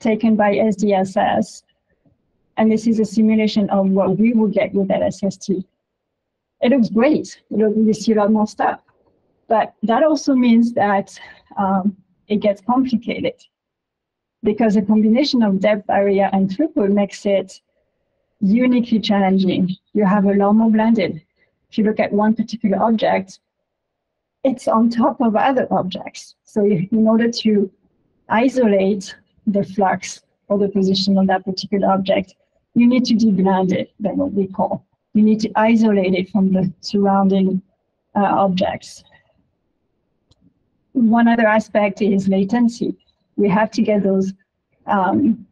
taken by SDSS, and this is a simulation of what we will get with that SST. It looks great. Looks, you see a lot more stuff. But that also means that um, it gets complicated because a combination of depth, area, and throughput makes it uniquely challenging. You have a lot more blended. If you look at one particular object, it's on top of other objects. So in order to isolate the flux or the position of that particular object, you need to deblend it, that's what we call. You need to isolate it from the surrounding uh, objects. One other aspect is latency we have to get those um,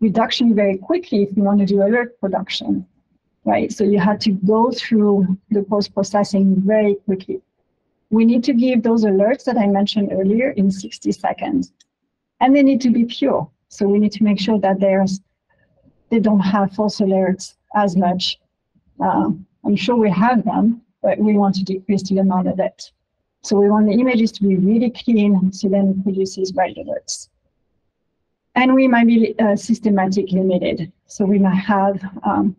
reduction very quickly if you want to do alert production, right? So you have to go through the post-processing very quickly. We need to give those alerts that I mentioned earlier in 60 seconds. And they need to be pure. So we need to make sure that there's they don't have false alerts as much. Uh, I'm sure we have them, but we want to decrease the amount of it. So we want the images to be really clean so then it produces alerts. And we might be uh, systematic limited. So we might have um,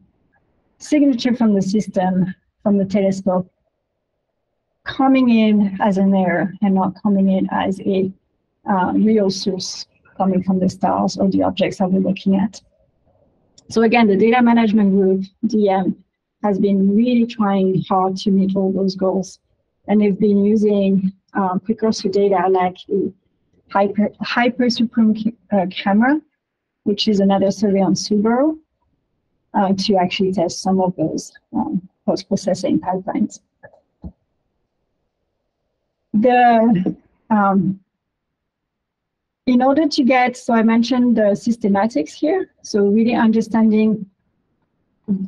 signature from the system, from the telescope, coming in as an error and not coming in as a uh, real source coming from the stars or the objects that we're looking at. So again, the data management group, DM, has been really trying hard to meet all those goals and they've been using um, precursor data like the hyper, hyper uh, camera, which is another survey on Subaru, uh, to actually test some of those um, post-processing pipelines. The um, in order to get, so I mentioned the systematics here, so really understanding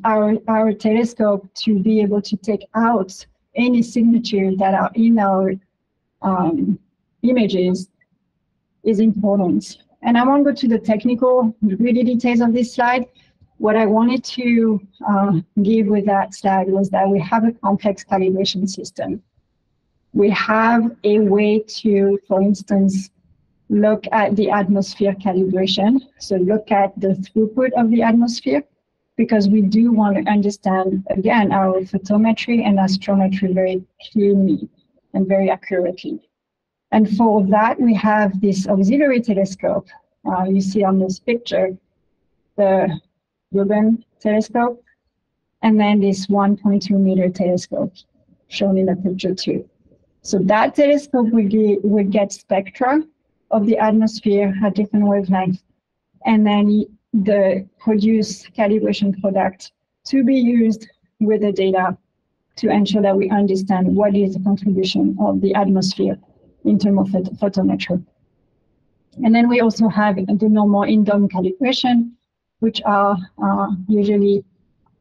our, our telescope to be able to take out any signature that are in our um, images is important. And I won't go to the technical, really details of this slide. What I wanted to uh, give with that slide was that we have a complex calibration system. We have a way to, for instance, look at the atmosphere calibration. So look at the throughput of the atmosphere because we do want to understand, again, our photometry and astrometry very clearly and very accurately. And for that, we have this auxiliary telescope. Uh, you see on this picture, the Rubin telescope, and then this 1.2 meter telescope shown in the picture too. So that telescope will will get spectra of the atmosphere at different wavelengths. And then the produced calibration product to be used with the data to ensure that we understand what is the contribution of the atmosphere in terms of photometry. And then we also have the normal in-dome calibration, which are uh, usually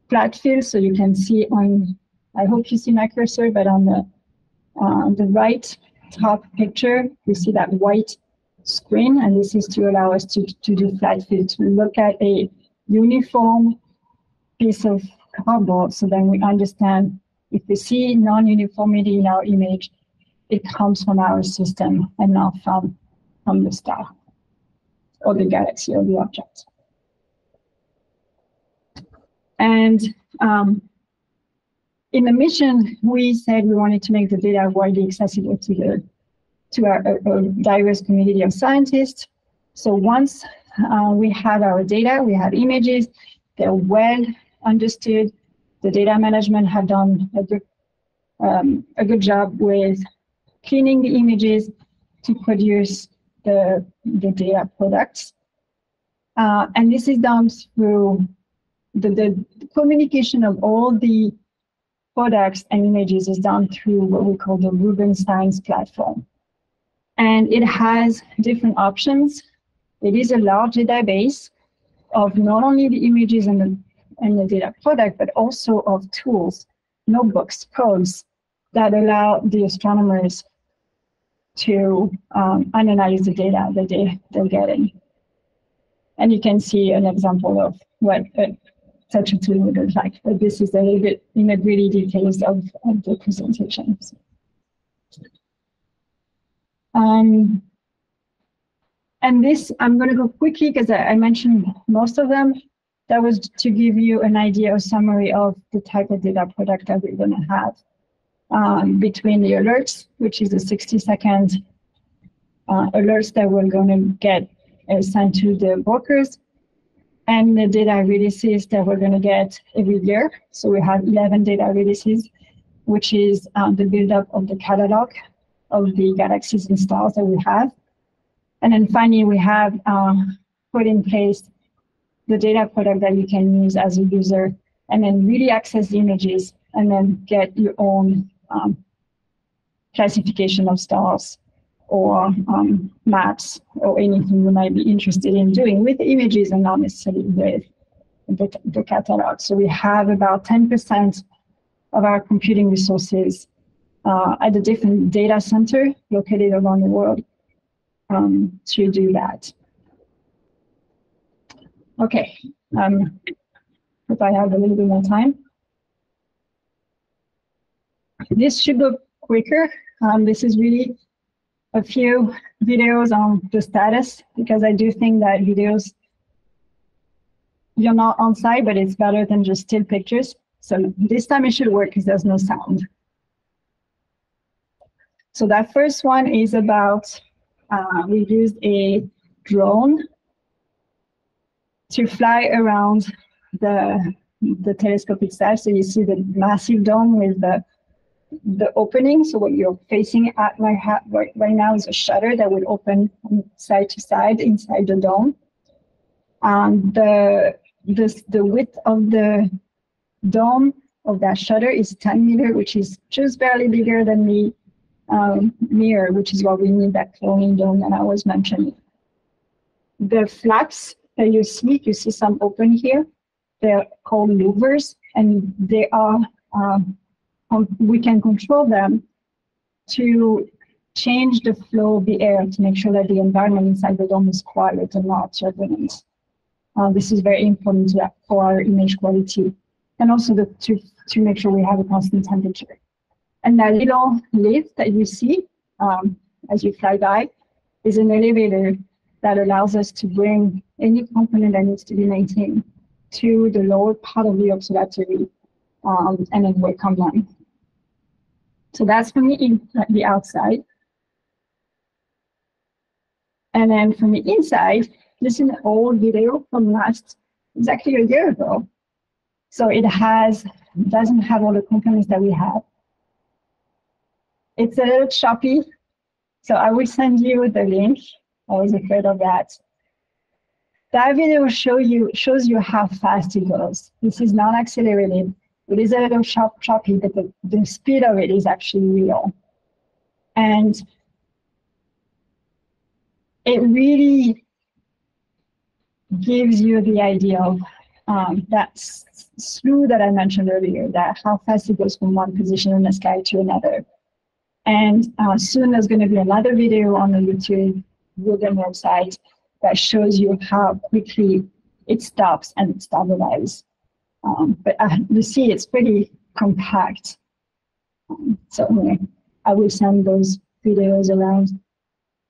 flat fields. So you can see on, I hope you see my cursor, but on the, uh, the right top picture, you see that white screen, and this is to allow us to, to do flat field, to look at a uniform piece of cardboard, so then we understand if we see non-uniformity in our image, it comes from our system and not from, from the star or the galaxy or the object. And um, in the mission, we said we wanted to make the data widely accessible to the to our diverse community of scientists. So once uh, we have our data, we have images, they're well understood, the data management have done a good, um, a good job with cleaning the images to produce the, the data products. Uh, and this is done through the, the communication of all the products and images is done through what we call the Rubin Science platform. And it has different options. It is a large database of not only the images and the, and the data product, but also of tools, notebooks, codes that allow the astronomers to um, analyze the data that they, they're getting. And you can see an example of what a, such a tool would look like. But this is a little bit in the gritty details of, of the presentations. Um, and this, I'm going to go quickly because I, I, mentioned most of them. That was to give you an idea or summary of the type of data product that we're going to have um, between the alerts, which is the 60 second uh, alerts that we're going to get uh, sent to the brokers, and the data releases that we're going to get every year. So we have 11 data releases, which is um, the buildup of the catalog of the galaxies and stars that we have. And then finally, we have um, put in place the data product that you can use as a user and then really access the images and then get your own um, classification of stars or um, maps or anything you might be interested in doing with images and not necessarily with the, the catalog. So we have about 10% of our computing resources uh, at a different data center located around the world um, to do that. Okay, um, if I have a little bit more time. This should go quicker. Um, this is really a few videos on the status because I do think that videos, you're not on site, but it's better than just still pictures. So this time it should work because there's no sound. So that first one is about, uh, we used a drone to fly around the, the telescope itself. So you see the massive dome with the the opening. So what you're facing at right, right, right now is a shutter that will open side to side inside the dome. And the, the, the width of the dome of that shutter is 10 meter, which is just barely bigger than the um, mirror, which is what we need that crawling dome that I was mentioning. The flaps that you see, you see some open here. They're called louvers, and they are um, we can control them to change the flow of the air to make sure that the environment inside the dome is quiet and not turbulent. Uh, this is very important for our image quality and also the, to, to make sure we have a constant temperature. And that little lift that you see um, as you fly by is an elevator that allows us to bring any component that needs to be maintained to the lower part of the observatory um, and then welcome them. So that's from the, in, the outside. And then from the inside, this is an old video from last, exactly a year ago. So it has, doesn't have all the components that we have. It's a little choppy. So I will send you the link. I was afraid of that. That video show you shows you how fast it goes. This is not accelerated. It is a little sharp, choppy, but the, the speed of it is actually real. And it really gives you the idea of um, that slew that I mentioned earlier, that how fast it goes from one position in the sky to another. And uh, soon there's going to be another video on the YouTube Google website that shows you how quickly it stops and stabilizes. Um, but uh, you see, it's pretty compact. Um, so anyway, I will send those videos around.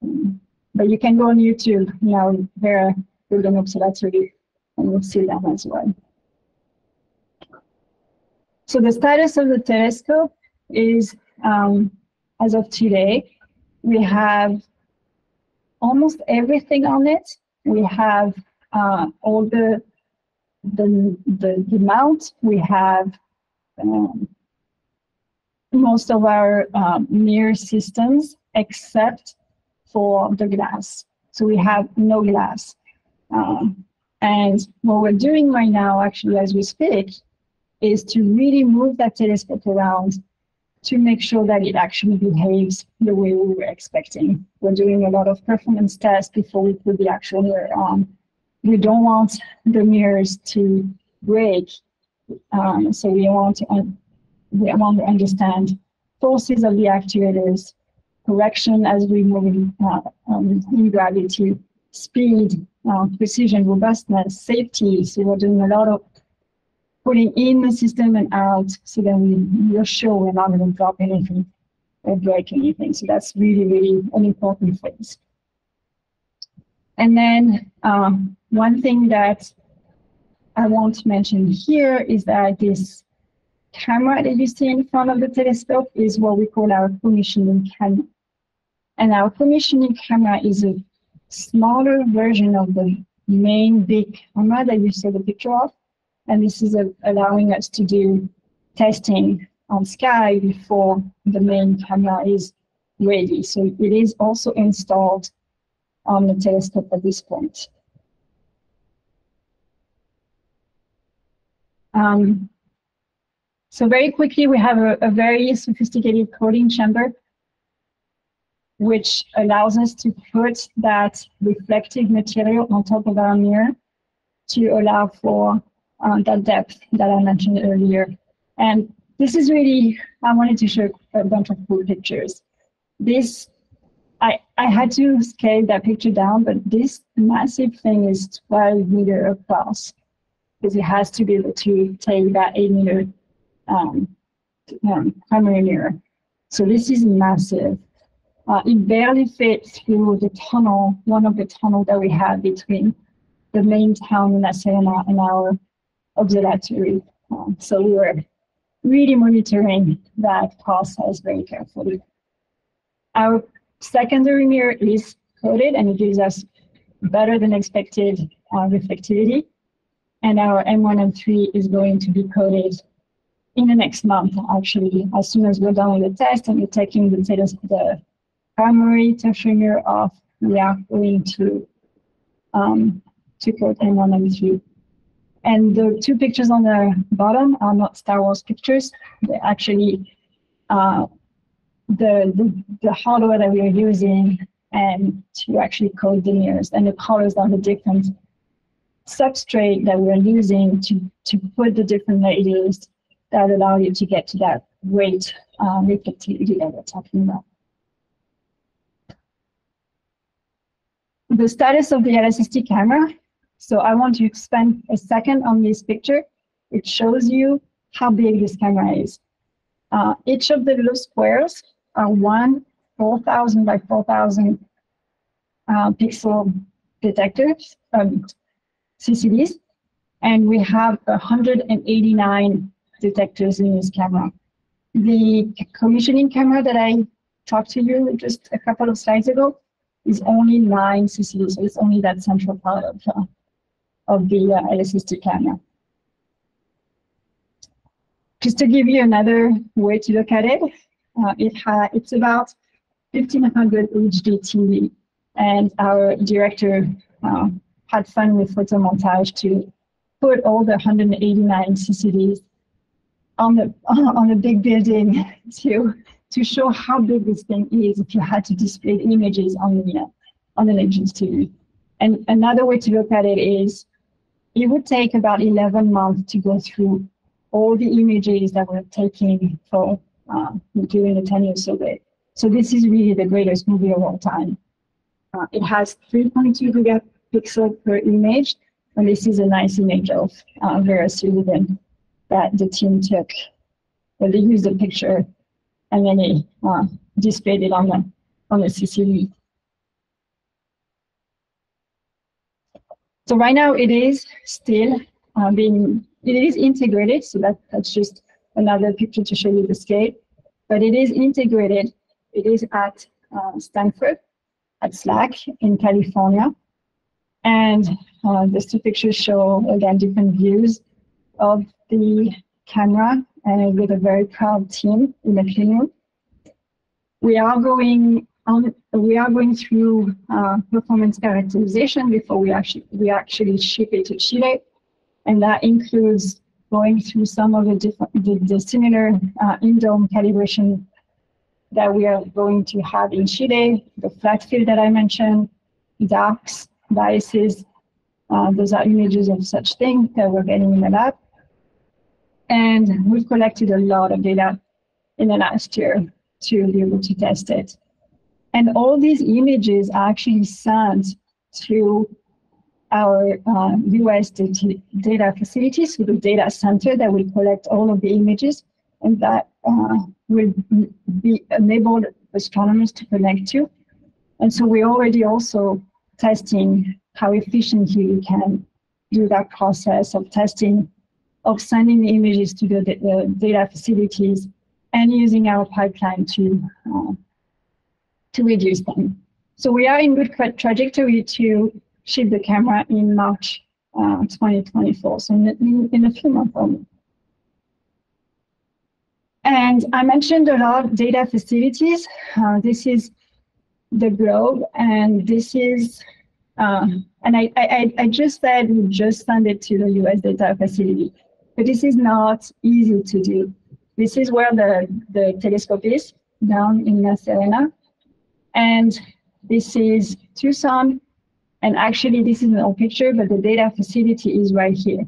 Um, but you can go on YouTube now, there, Golden Observatory, and you'll see that as well. So the status of the telescope is, um, as of today, we have almost everything on it. We have uh, all the the, the, the mount, we have um, most of our um, mirror systems except for the glass. So we have no glass. Um, and what we're doing right now, actually, as we speak, is to really move that telescope around to make sure that it actually behaves the way we were expecting. We're doing a lot of performance tests before we put the actual mirror on. We don't want the mirrors to break, um, so we want to un- we want to understand forces of the actuators, correction as we move uh, um, in gravity, speed, uh, precision, robustness, safety. So we're doing a lot of putting in the system and out so that we, we're sure we're not going to drop anything or break anything. So that's really, really an important phase. And then um, one thing that I want to mention here is that this camera that you see in front of the telescope is what we call our commissioning camera. And our commissioning camera is a smaller version of the main big camera that you saw the picture of. And this is a, allowing us to do testing on sky before the main camera is ready. So it is also installed on the telescope at this point. Um, so very quickly, we have a, a very sophisticated coating chamber, which allows us to put that reflective material on top of our mirror to allow for uh, that depth that I mentioned earlier. And this is really, I wanted to show a bunch of cool pictures. This, I, I had to scale that picture down, but this massive thing is 12 meter across because it has to be able to take that 8 meter um, um, primary mirror. So this is massive. Uh, it barely fits through the tunnel, one of the tunnel that we have between the main town La Serena and our observatory. Um, so we were really monitoring that process very carefully. Our secondary mirror is coated and it gives us better than expected uh, reflectivity. And our M1 M3 is going to be coated in the next month, actually, as soon as we're done with the test and we're taking the, the primary tertiary mirror off, we are going to um, to coat M1 M3. And the two pictures on the bottom are not Star Wars pictures. They're actually uh, the, the, the hardware that we are using and to actually code the mirrors. And the colors are the different substrate that we're using to, to put the different layers that allow you to get to that great um, reflectivity that we're talking about. The status of the LSST camera. So I want to spend a second on this picture. It shows you how big this camera is. Uh, each of the little squares are one 4,000 by 4,000 uh, pixel detectors, um, CCDs, and we have 189 detectors in this camera. The commissioning camera that I talked to you just a couple of slides ago is only nine CCDs, so it's only that central part of, uh, of the uh, camera. Just to give you another way to look at it, uh, it it's about 1500 HD TV, and our director uh, had fun with photomontage to put all the 189 CCDs on the [laughs] on a big building [laughs] to to show how big this thing is if you had to display images on the uh, on the Legends TV. And another way to look at it is it would take about 11 months to go through all the images that we're taking for uh, during the 10 year survey. So this is really the greatest movie of all time. Uh, it has 3.2 gigapixel per image, and this is a nice image of uh, Vera Sullivan that the team took. Well, they used a picture and then they uh, displayed it on the on the CCD. So right now it is still uh, being it is integrated. So that that's just another picture to show you the scale. But it is integrated. It is at uh, Stanford, at SLAC in California. And uh, these two pictures show, again, different views of the camera and with a very proud team in the clean room. We are going we are going through uh, performance characterization before we actually we actually ship it to Chile, and that includes going through some of the different the, the similar uh, in-dome calibration that we are going to have in Chile, the flat field that I mentioned, darks, biases, uh, those are images of such things that we're getting in the lab. And we've collected a lot of data in the last year to be able to test it. And all these images are actually sent to our uh, US data, facilities, so the data center that will collect all of the images and that uh, will be enabled astronomers to connect to. And so we're already also testing how efficiently we can do that process of testing, of sending the images to the, the data facilities and using our pipeline to, uh, to reduce them. So we are in good trajectory to ship the camera in March uh, 2024, so in, in a few months only. And I mentioned a lot of data facilities. Uh, this is the globe, and this is, uh, and I, I, I just said we just send it to the US data facility, but this is not easy to do. This is where the, the telescope is, down in La Serena. And this is Tucson, and actually this is an old picture, but the data facility is right here.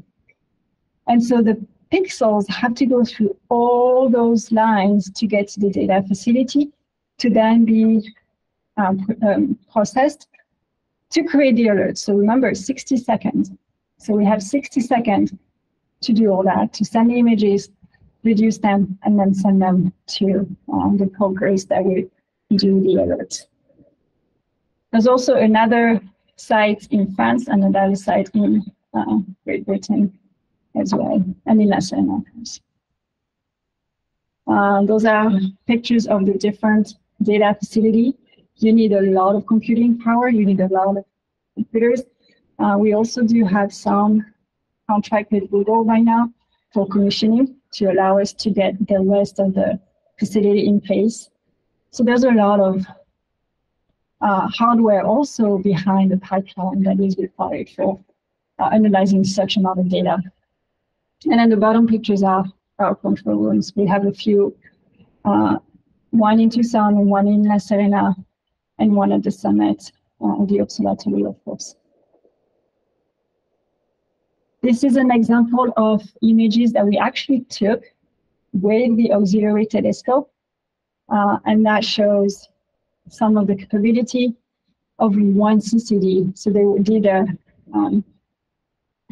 And so the pixels have to go through all those lines to get to the data facility to then be um, um, processed to create the alert. So remember, 60 seconds. So we have 60 seconds to do all that, to send the images, reduce them, and then send them to um, the progress that will do the alerts. There's also another site in France and another site in uh, Great Britain as well, and in lesser numbers. Uh, those are pictures of the different data facility. You need a lot of computing power. You need a lot of computers. Uh, we also do have some contract with Google right now for commissioning to allow us to get the rest of the facility in place. So there's a lot of uh, hardware also behind the pipeline that is required for uh, analyzing such amount of data. And then the bottom pictures are our control rooms. We have a few, uh, one in Tucson one in La Serena, and one at the summit, uh, the observatory, of course. This is an example of images that we actually took with the auxiliary telescope, uh, and that shows some of the capability of one CCD. So they did a um,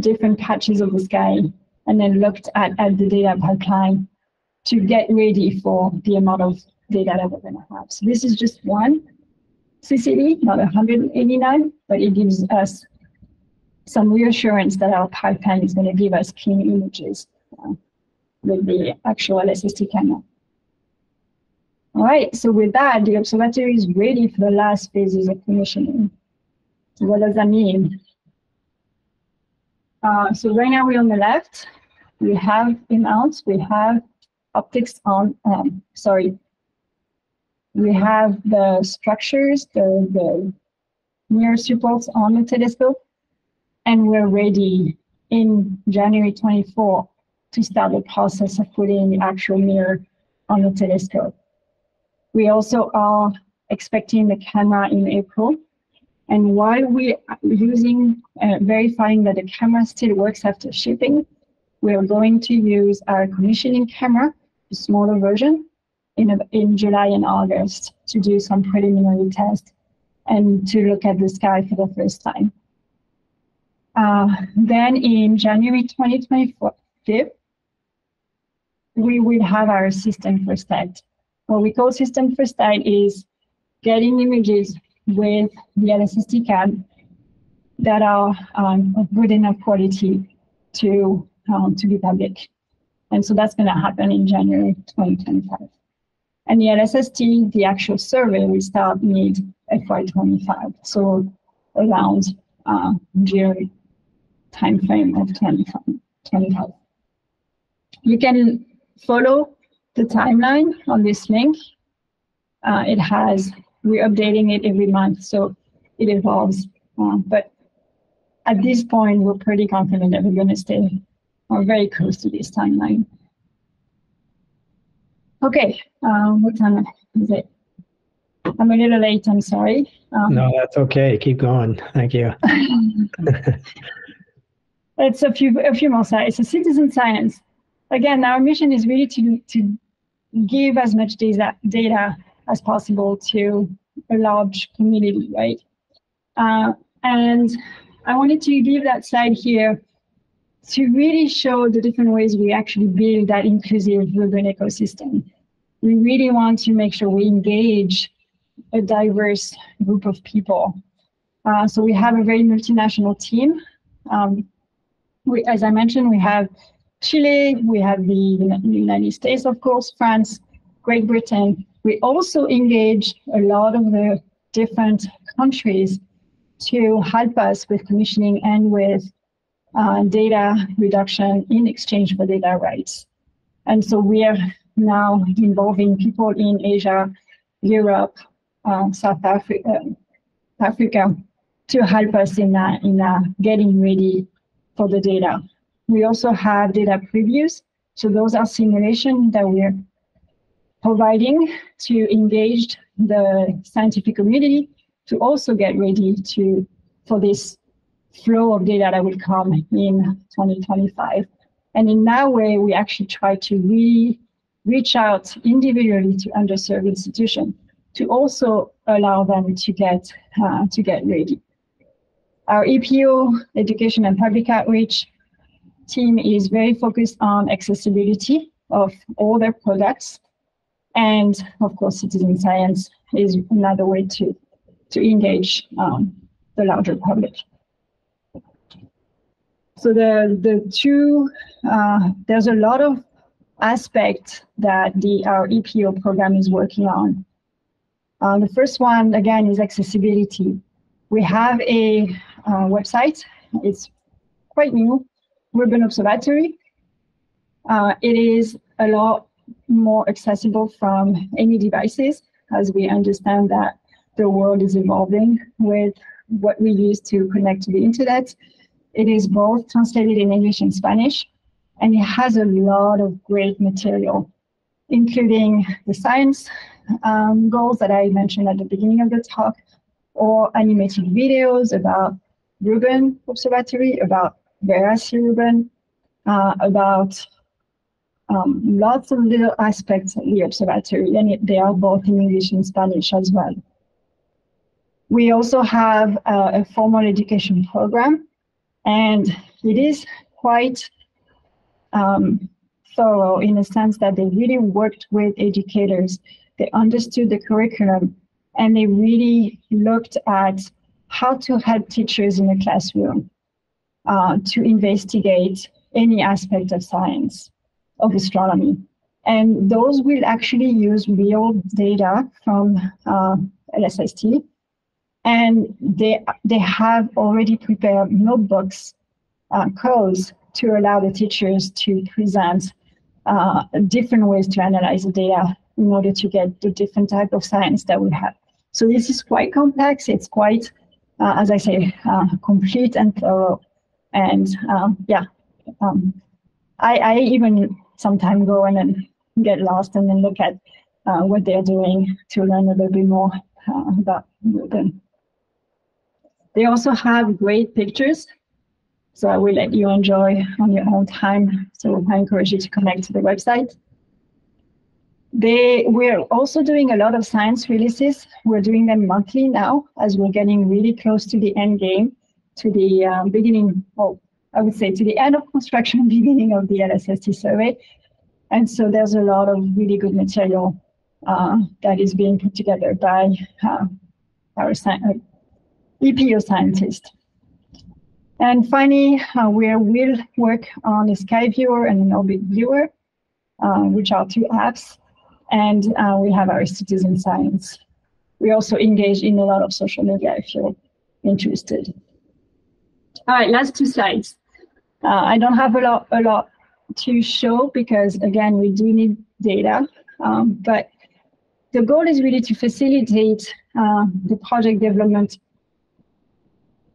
different patches of the sky and then looked at, at the data pipeline to get ready for the amount of data that we're going to have. So this is just one CCD, not 189, but it gives us some reassurance that our pipeline is going to give us clean images uh, with the actual SST camera. All right, so with that, the observatory is ready for the last phases of commissioning. So what does that mean? Uh, so right now we're on the left we have amounts, we have optics on, um, sorry, we have the structures, the, the mirror supports on the telescope, and we're ready in January 24 to start the process of putting the actual mirror on the telescope. We also are expecting the camera in April. And while we are using, uh, verifying that the camera still works after shipping, we are going to use our commissioning camera, a smaller version, in, a, in July and August to do some preliminary tests and to look at the sky for the first time. Uh, then in January 2024, we will have our system first sight. What we call system first sight is getting images with the LSST cam that are um, of good enough quality to um, to be public. And so that's going to happen in January 2025. And the LSST, the actual survey, will start mid FY25, so around uh, time timeframe of 2025. You can follow the timeline on this link. Uh, it has, we're updating it every month, so it evolves. Uh, but at this point, we're pretty confident that we're going to stay or very close to this timeline. Okay, um, what time is it? I'm a little late, I'm sorry. Um, No, that's okay. Keep going. Thank you. [laughs] it's a few a few more slides. So citizen science. Again, our mission is really to to give as much data data as possible to a large community, right? Uh, and I wanted to give that slide here to really show the different ways we actually build that inclusive Rubin ecosystem. We really want to make sure we engage a diverse group of people. Uh, so we have a very multinational team. Um, we, as I mentioned, we have Chile, we have the United States, of course, France, Great Britain. We also engage a lot of the different countries to help us with commissioning and with uh, data reduction in exchange for data rights. And so we are now involving people in Asia, Europe, uh, South Africa, Africa to help us in, uh, in uh, getting ready for the data. We also have data previews. So those are simulations that we're providing to engage the scientific community to also get ready to for this flow of data that will come in 2025. And in that way, we actually try to really reach out individually to underserved institutions to also allow them to get uh, to get ready. Our EPO, Education and Public Outreach team is very focused on accessibility of all their products. And of course, citizen science is another way to, to engage um, the larger public. So the, the two, uh, there's a lot of aspects that the our EPO program is working on. Uh, the first one, again, is accessibility. We have a uh, website. It's quite new, Rubin Observatory. Uh, it is a lot more accessible from any devices, as we understand that the world is evolving with what we use to connect to the internet. It is both translated in English and Spanish, and it has a lot of great material, including the science um, goals that I mentioned at the beginning of the talk, or animated videos about Rubin Observatory, about C. Rubin, uh, about um, lots of little aspects of the observatory, and they are both in English and Spanish as well. We also have uh, a formal education program, and it is quite um, thorough in the sense that they really worked with educators. They understood the curriculum, and they really looked at how to help teachers in the classroom uh, to investigate any aspect of science, of astronomy. And those will actually use real data from uh, LSST. And they, they have already prepared notebooks, uh, codes to allow the teachers to present uh, different ways to analyze the data in order to get the different type of science that we have. So this is quite complex. It's quite, uh, as I say, uh, complete and thorough. And um, yeah, um, I, I even sometimes go in and get lost and then look at uh, what they're doing to learn a little bit more uh, about them. They also have great pictures, so I will let you enjoy on your own time. So I encourage you to connect to the website. They we're also doing a lot of science releases. We're doing them monthly now, as we're getting really close to the end game, to the um, beginning. Well, I would say to the end of construction, [laughs] beginning of the LSST survey. And so there's a lot of really good material uh, that is being put together by uh, our EPO scientists. And finally, uh, we will work on a Sky Viewer and an Orbit Viewer, uh, which are two apps. And uh, we have our citizen science. We also engage in a lot of social media if you're interested. All right, last two slides. Uh, I don't have a lot, a lot to show because again, we do need data, um, but the goal is really to facilitate uh, the project development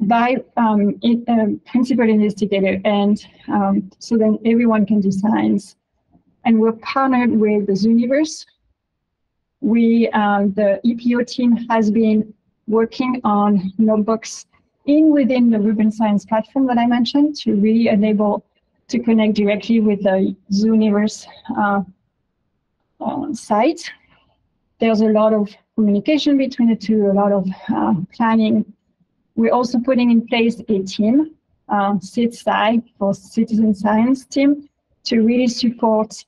by um, it, um, principal investigator and um, so then everyone can do science. And we're partnered with the Zooniverse. We, um, the EPO team has been working on notebooks in within the Rubin Science platform that I mentioned to really enable to connect directly with the Zooniverse uh, uh, site. There's a lot of communication between the two, a lot of uh, planning. We're also putting in place a team, uh, CITSI for Citizen Science team, to really support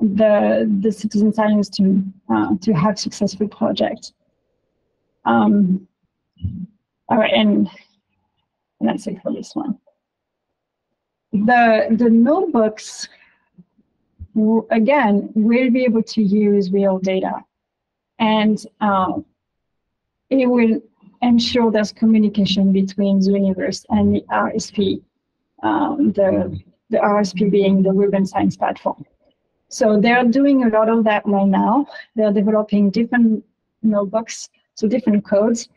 the the citizen science to uh, to have successful projects. Um, all right, and, and that's it for this one. The the notebooks again will be able to use real data, and um, it will ensure there's communication between Zooniverse and the RSP, um, the the RSP being the Rubin Science Platform. So they're doing a lot of that right now. They're developing different notebooks, so different codes.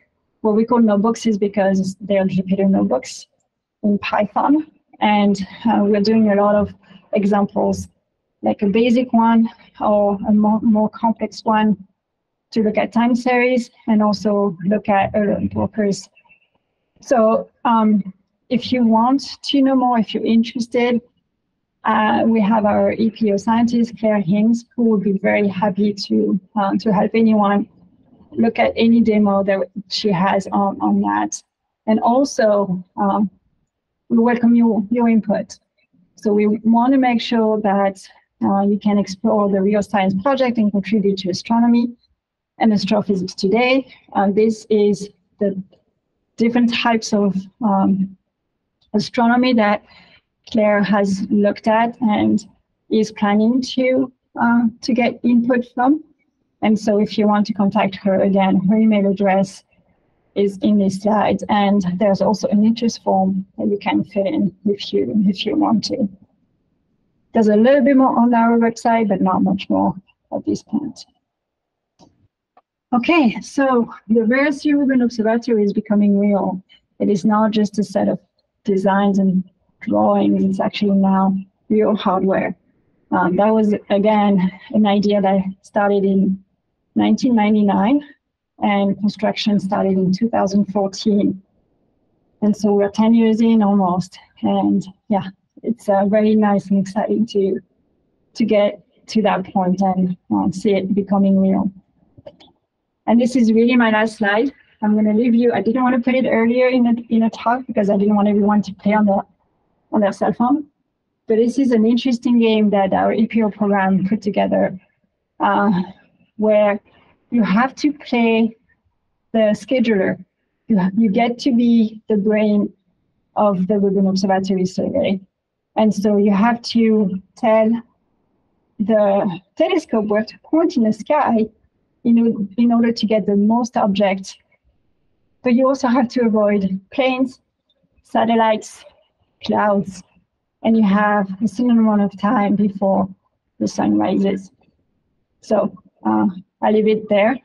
What we call notebooks is because they're Jupyter notebooks in Python. And uh, we're doing a lot of examples, like a basic one or a more, more complex one to look at time series and also look at alert brokers. So um, if you want to know more, if you're interested, uh, we have our EPO scientist, Clare Higgs, who will be very happy to uh, to help anyone look at any demo that she has on, on that. And also, um, we welcome your, your input. So we want to make sure that uh, you can explore the real science project and contribute to astronomy and astrophysics today. Uh, this is the different types of um, astronomy that Clare has looked at and is planning to uh, to get input from. And so if you want to contact her again, her email address is in these slides. And there's also an interest form that you can fill in if you if you want to. There's a little bit more on our website, but not much more at this point. Okay, so the Vera-C Rubin Observatory is becoming real. It is not just a set of designs and drawings. It's actually now real hardware. Um, that was, again, an idea that started in 1999 and construction started in 2014. And so we're 10 years in almost. And yeah, it's uh, very nice and exciting to, to get to that point and uh, see it becoming real. And this is really my last slide. I'm going to leave you. I didn't want to put it earlier in a, in a talk because I didn't want everyone to play on the on their cell phone. But this is an interesting game that our EPO program put together uh, where you have to play the scheduler. You, you get to be the brain of the Rubin Observatory survey. And so you have to tell the telescope where to point in the sky in, in order to get the most objects. But you also have to avoid planes, satellites, clouds, and you have a certain amount of time before the sun rises. So uh, I leave it there,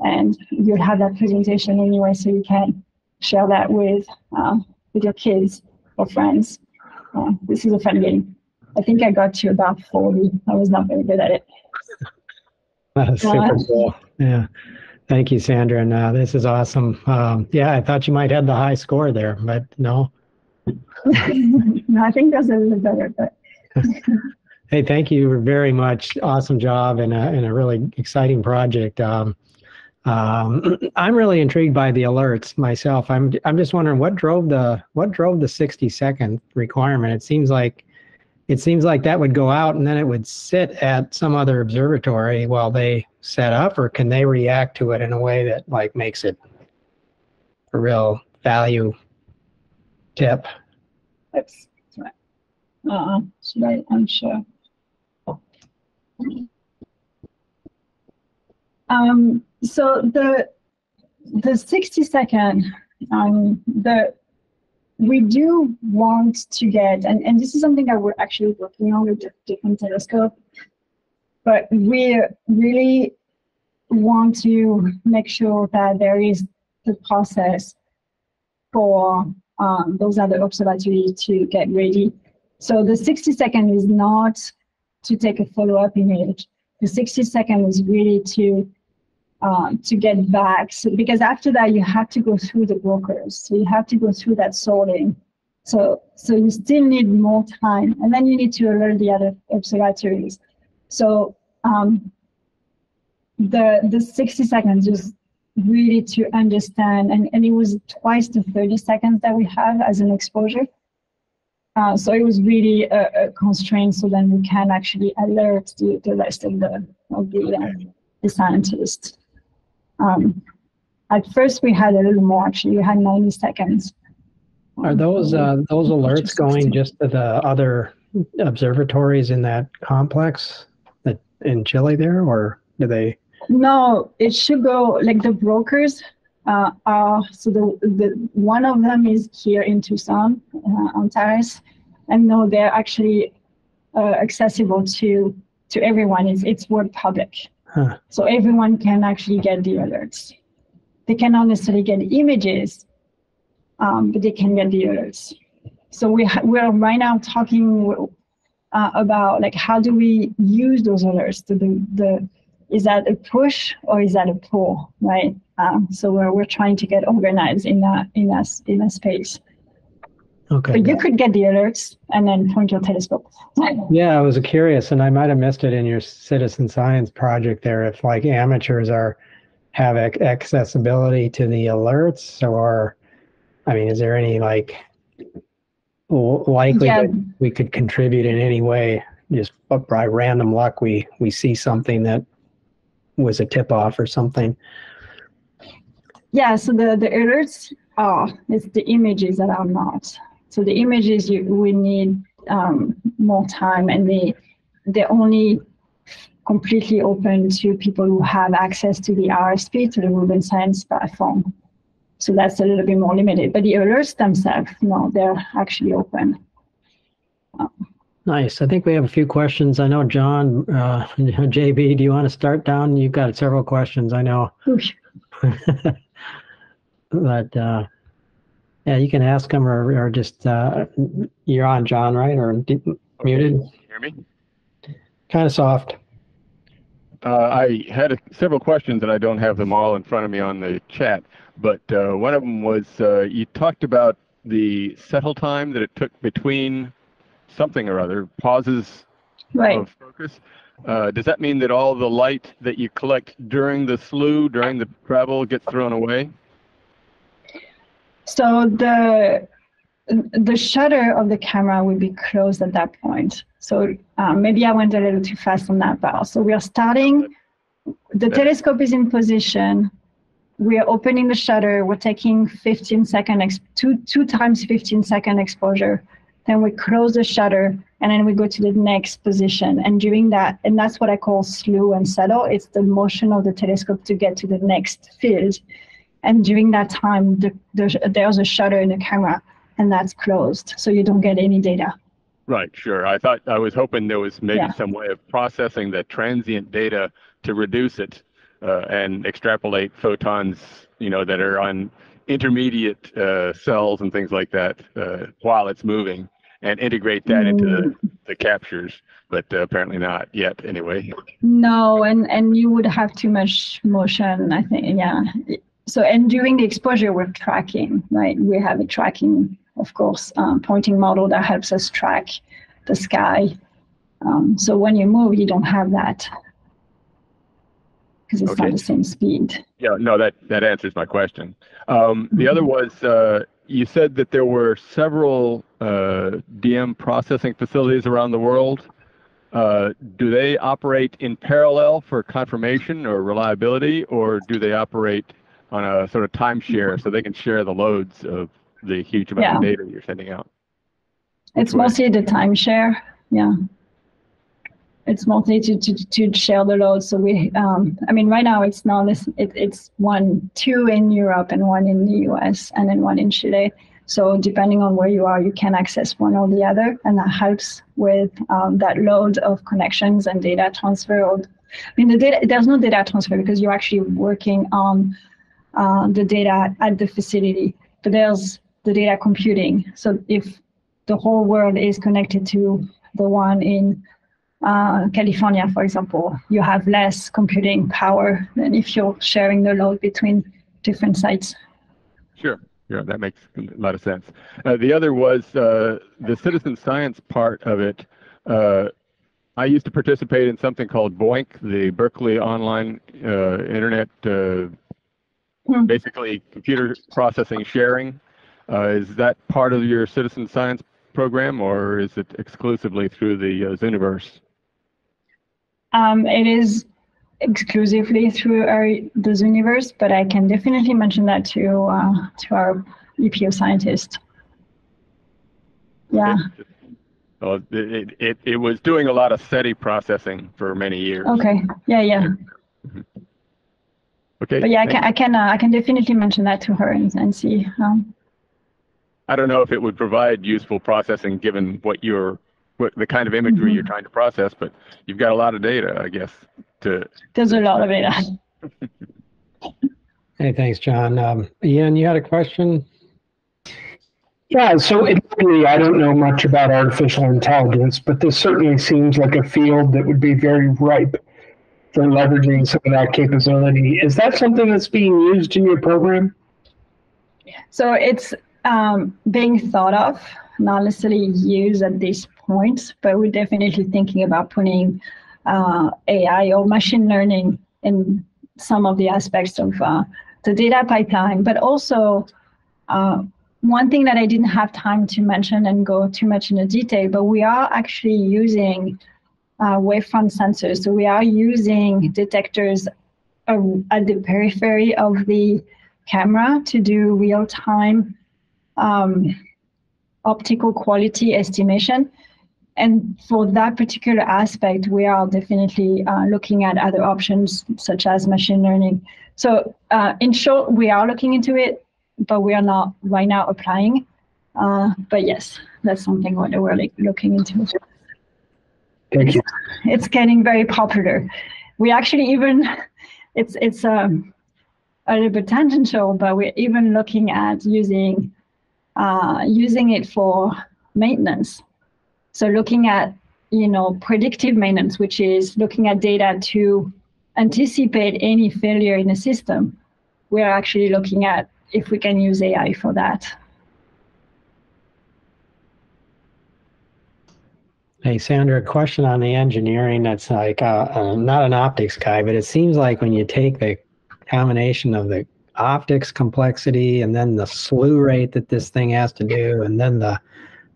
and you'll have that presentation anyway, so you can share that with uh, with your kids or friends. Uh, this is a fun game. I think I got to about 40. I was not very good at it. [laughs] That's super cool. Yeah. Thank you, Sandrine. And uh, this is awesome. Um, yeah, I thought you might have the high score there, but no, [laughs] no, I think that's a little better, but. [laughs] hey, thank you very much. Awesome job and a, and a really exciting project. Um, um, [clears throat] I'm really intrigued by the alerts myself. I'm I'm just wondering what drove the what drove the 60 second requirement. It seems like it seems like that would go out and then it would sit at some other observatory while they set up, or can they react to it in a way that like makes it a real value tip? Oops. Uh, should I unsure? Um, so the the 60 second, um, the we do want to get, and, and this is something that we're actually working on with different telescope, but we really want to make sure that there is the process for um, those other observatories to get ready. So the 60 second is not to take a follow-up image. The 60 second was really to um, to get back. So, because after that, you have to go through the brokers. So you have to go through that sorting. So, so you still need more time, and then you need to alert the other observatories. So um, the the 60 seconds is really to understand, and, and it was twice the 30 seconds that we have as an exposure. Uh, so it was really a, a, constraint, so then we can actually alert the, the rest of the of the, uh, the scientists. Um, at first, we had a little more. Actually, we had 90 seconds. Are those uh, those alerts going just to the other observatories in that complex that in Chile there, or do they? No, it should go like the brokers uh, are. So the the one of them is here in Tucson, uh, Terrace, and no, they're actually uh, accessible to to everyone. It's it's world public. Huh. So everyone can actually get the alerts. They cannot necessarily get images, um, but they can get the alerts. So we we're right now talking uh, about like how do we use those alerts? To the, the is that a push or is that a pull, right? Um, so we're we're trying to get organized in that in that in that space. Okay. But you could get the alerts and then point your telescope. [laughs] yeah, I was curious, and I might have missed it in your citizen science project there. If like amateurs are have accessibility to the alerts, or I mean, is there any like likely yeah. that we could contribute in any way? Just by random luck, we we see something that was a tip off or something. Yeah, so the the alerts are it's the images that are not. So the images you, we need um, more time, and they they're only completely open to people who have access to the RSP, to the Rubin Science platform. So that's a little bit more limited. But the alerts themselves, no, they're actually open. Nice. I think we have a few questions. I know John, uh, [laughs] JB, do you want to start down? You've got several questions, I know. [laughs] but uh, yeah, you can ask them or, or just, uh, you're on, John, right? Or d- muted? Hear me? Kind of soft. Uh, I had a, several questions and I don't have them all in front of me on the chat, but uh, one of them was uh, you talked about the settle time that it took between something or other, pauses right. of focus. Uh, does that mean that all the light that you collect during the slew, during the travel, gets thrown away? So the the shutter of the camera will be closed at that point. So um, maybe I went a little too fast on that bar. So we are starting, the telescope is in position. We are opening the shutter. We're taking 15 second, two, two times 15 second exposure. Then we close the shutter and then we go to the next position. And during that, and that's what I call slew and settle. It's the motion of the telescope to get to the next field. And during that time, the, the, there's a shutter in the camera and that's closed. So you don't get any data. Right, sure. I thought I was hoping there was maybe yeah. some way of processing the transient data to reduce it uh, and extrapolate photons, you know, that are on intermediate uh, cells and things like that uh, while it's moving and integrate that into the, mm. the, captures, but uh, apparently not yet anyway. No, and, and you would have too much motion, I think, yeah so and during the exposure we're tracking right we have a tracking of course um, pointing model that helps us track the sky um, so when you move you don't have that because it's okay. not the same speed yeah no that that answers my question um, the mm-hmm. other was uh, you said that there were several uh, dm processing facilities around the world uh, do they operate in parallel for confirmation or reliability, or do they operate on a sort of timeshare so they can share the loads of the huge amount yeah. of data you're sending out? It's mostly the timeshare. Yeah. It's mostly to, to, to share the load. So we, um, I mean, right now it's not, it, it's one, two in Europe and one in the US and then one in Chile. So depending on where you are, you can access one or the other, and that helps with um, that load of connections and data transfer. I mean, the data there's no data transfer because you're actually working on uh, the data at the facility, but there's the data computing. So if the whole world is connected to the one in uh, California, for example, you have less computing power than if you're sharing the load between different sites. Sure. Yeah, that makes a lot of sense. Uh, the other was uh, the citizen science part of it. Uh, I used to participate in something called BOINC, the Berkeley Online uh, Internet, uh, Hmm. basically computer processing sharing. Uh, is that part of your citizen science program, or is it exclusively through the uh, Zooniverse? Um, it is exclusively through our, the Zooniverse, but I can definitely mention that to uh, to our EPO scientist. Yeah. Uh, it, it, it was doing a lot of SETI processing for many years. Okay. Yeah. Yeah. Okay. But yeah, I can I can uh, I can definitely mention that to her and, and see. Um, I don't know if it would provide useful processing given what you're, what the kind of imagery Mhm. you're trying to process, but you've got a lot of data, I guess, to, there's a lot of data. Hey, thanks, John. Um, Ian, you had a question? Yeah, so admittedly, I don't know much about artificial intelligence, but this certainly seems like a field that would be very ripe for leveraging some of that capability. Is that something that's being used in your program? So it's um, being thought of, not necessarily used at this but we're definitely thinking about putting uh, AI or machine learning in some of the aspects of uh, the data pipeline. But also, uh, one thing that I didn't have time to mention and go too much into detail, but we are actually using uh, wavefront sensors. So we are using detectors at the periphery of the camera to do real-time um, optical quality estimation. And for that particular aspect, we are definitely uh, looking at other options such as machine learning. So uh, in short, we are looking into it, but we are not right now applying. Uh, but yes, that's something that we're like, looking into. Thank you. It's getting very popular. We actually even, [laughs] it's it's um, a little bit tangential, but we're even looking at using uh, using it for maintenance. So looking at you know predictive maintenance, which is looking at data to anticipate any failure in a system. We're actually looking at if we can use AI for that. Hey, Sandrine, a question on the engineering. That's like, uh, I'm not an optics guy, but it seems like when you take the combination of the optics complexity and then the slew rate that this thing has to do, and then the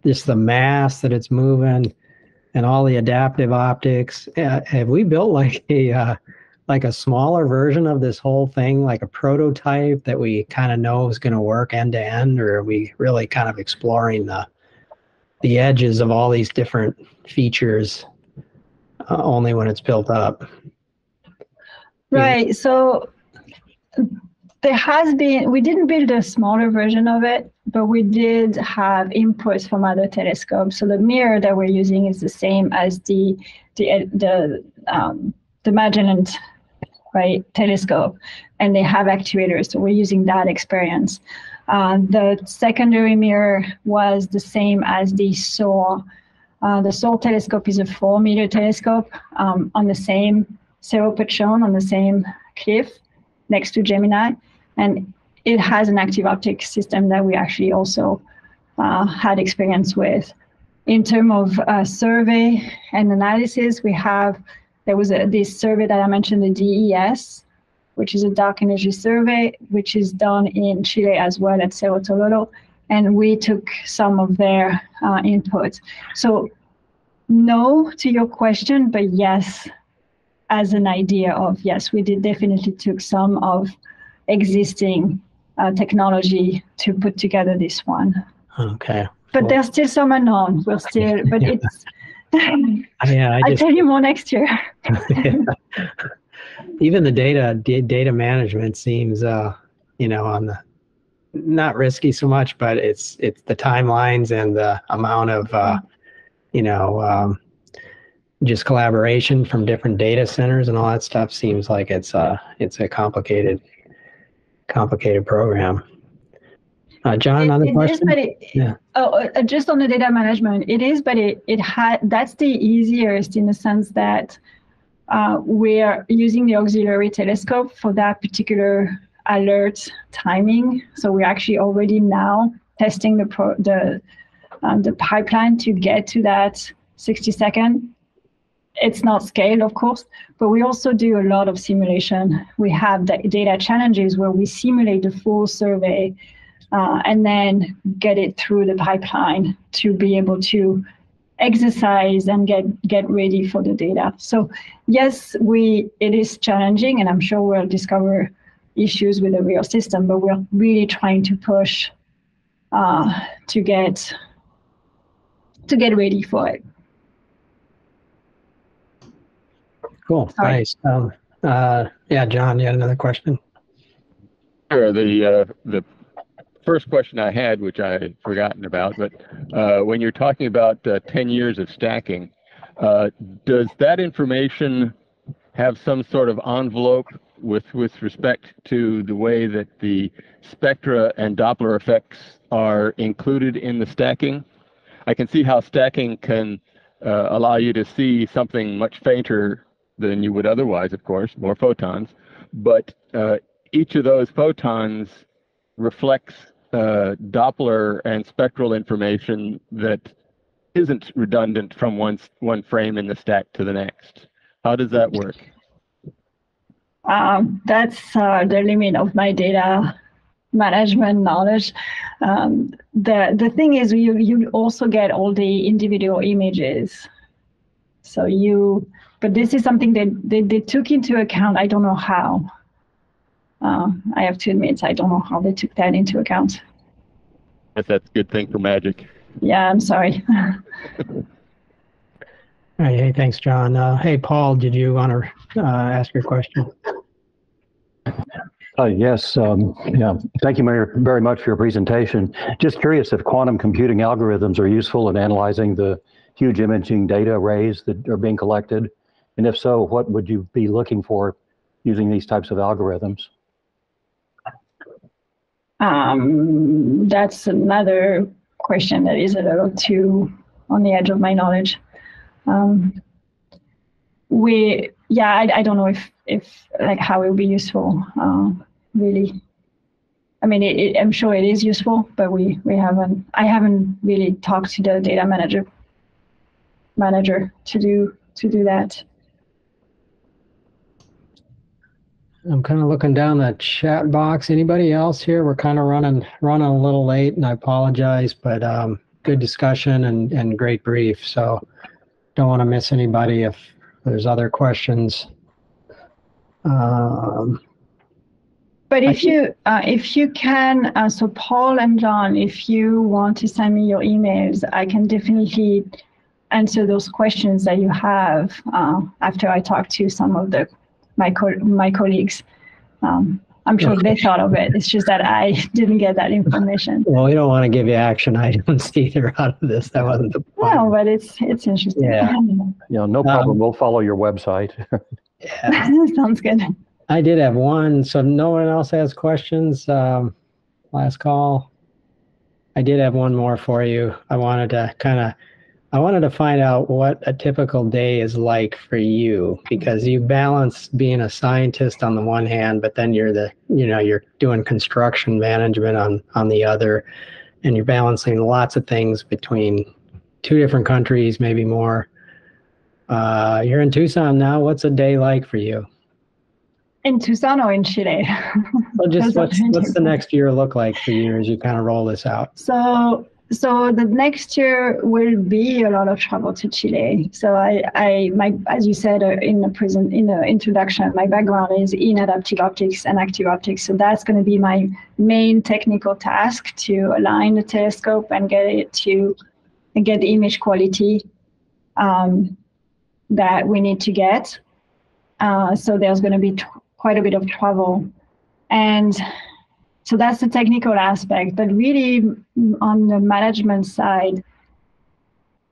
just the mass that it's moving, and all the adaptive optics. Uh, have we built like a uh, like a smaller version of this whole thing, like a prototype that we kind of know is going to work end to end, or are we really kind of exploring the the edges of all these different features uh, only when it's built up. Right. So there has been, we didn't build a smaller version of it, but we did have inputs from other telescopes. So the mirror that we're using is the same as the the the um, the Magellan right telescope, and they have actuators. So we're using that experience. Uh, the secondary mirror was the same as the SOAR. Uh, the SOAR telescope is a four meter telescope um, on the same Cerro Pachon on the same cliff next to Gemini. And it has an active optic system that we actually also uh, had experience with. In terms of uh, survey and analysis, we have, there was a, this survey that I mentioned, the DES, which is a dark energy survey, which is done in Chile as well at Cerro Tololo. And we took some of their uh, input. So no to your question, but yes, as an idea of yes, we did definitely took some of existing uh, technology to put together this one. Okay. But Cool. there's still some unknown. We're still, but [laughs] Yeah. it's. Yeah, I [laughs] I'll just tell you more next year. [laughs] even the data da- data management seems uh you know on the not risky so much, but it's it's the timelines and the amount of uh, you know um, just collaboration from different data centers and all that stuff seems like it's uh it's a complicated complicated program. Uh, John, It- another it is, question? but it- Yeah. Oh, uh, just on the data management, it is, but it, it had, that's the easiest in the sense that uh, we're using the auxiliary telescope for that particular alert timing. So we're actually already now testing the pro, the, um, the pipeline to get to that 60 second. It's not scaled, of course, but we also do a lot of simulation. We have the data challenges where we simulate the full survey uh, and then get it through the pipeline to be able to exercise and get get ready for the data. So yes, we it is challenging, and I'm sure we'll discover issues with the real system, but we're really trying to push uh, to get to get ready for it. Cool. Sorry. Nice. Um, uh, yeah, John, you had another question? Sure. The uh, the first question I had, which I had forgotten about, but uh, when you're talking about uh, 10 years of stacking, uh, does that information have some sort of envelope with with respect to the way that the spectra and Doppler effects are included in the stacking? I can see how stacking can uh, allow you to see something much fainter than you would otherwise, of course, more photons. But uh, each of those photons reflects uh, Doppler and spectral information that isn't redundant from one one frame in the stack to the next. How does that work? Um, that's uh, the limit of my data management knowledge. Um, the the thing is, you you also get all the individual images. So you, but this is something that they, they took into account. I don't know how. Uh, I have to admit, I don't know how they took that into account. If that's a good thing for magic. Yeah, I'm sorry. [laughs] Hey, hey, thanks, John. Uh, hey, Paul, did you want to uh, ask your question? Uh, yes, um, yeah. Thank you Mayor, very much for your presentation. Just curious if quantum computing algorithms are useful in analyzing the huge imaging data arrays that are being collected, and if so, what would you be looking for using these types of algorithms? Um, that's another question that is a little too on the edge of my knowledge. Um, we, yeah, I, I don't know if, if like how it will be useful, uh, really. I mean, it, it, I'm sure it is useful, but we, we haven't, I haven't really talked to the data manager, manager to do, to do that. I'm kind of looking down the chat box. Anybody else here? We're kind of running running a little late, and I apologize, but um, good discussion and and great brief. So don't want to miss anybody if there's other questions. Um, But if you uh, if you can, uh, so Paul and John, if you want to send me your emails, I can definitely answer those questions that you have uh, after I talk to some of the my co- my colleagues. Um, I'm sure they thought of it. It's just that I [laughs] didn't get that information. [laughs] well, we don't want to give you action [laughs] items either out of this. That wasn't the point. No, but it's it's interesting. Yeah. Yeah, no problem. We'll follow your website. yeah. Sounds good. I did have one, so no one else has questions. Um, last call. I did have one more for you. I wanted to kind of, I wanted to find out what a typical day is like for you because you balance being a scientist on the one hand, but then you're the, you know, you're doing construction management on on the other, and you're balancing lots of things between two different countries, maybe more. Uh, you're in Tucson now. What's a day like for you? In Tucson or in Chile? Well, just [laughs] what's what's the next year look like for you as you kind of roll this out? So so the next year will be a lot of travel to Chile. So I, I my as you said uh, in the present in the introduction, my background is in adaptive optics and active optics. So that's going to be my main technical task to align the telescope and get it to get the image quality um, that we need to get. Uh, so there's going to be quite a bit of travel, and so that's the technical aspect. But really, on the management side,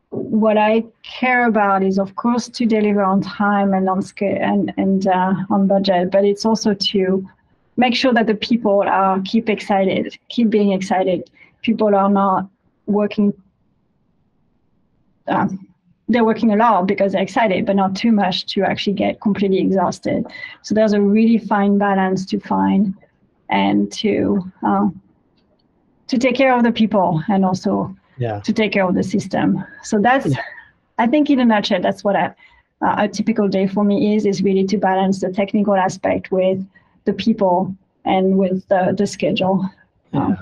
what I care about is, of course, to deliver on time and on scale and and uh, on budget. But it's also to make sure that the people are keep excited, keep being excited. People are not working. Um, they're working a lot because they're excited, but not too much to actually get completely exhausted. So there's a really fine balance to find and to uh, to take care of the people and also Yeah. to take care of the system. So that's, I think, in a nutshell, that's what a, a typical day for me is: is really to balance the technical aspect with the people and with the the schedule, um,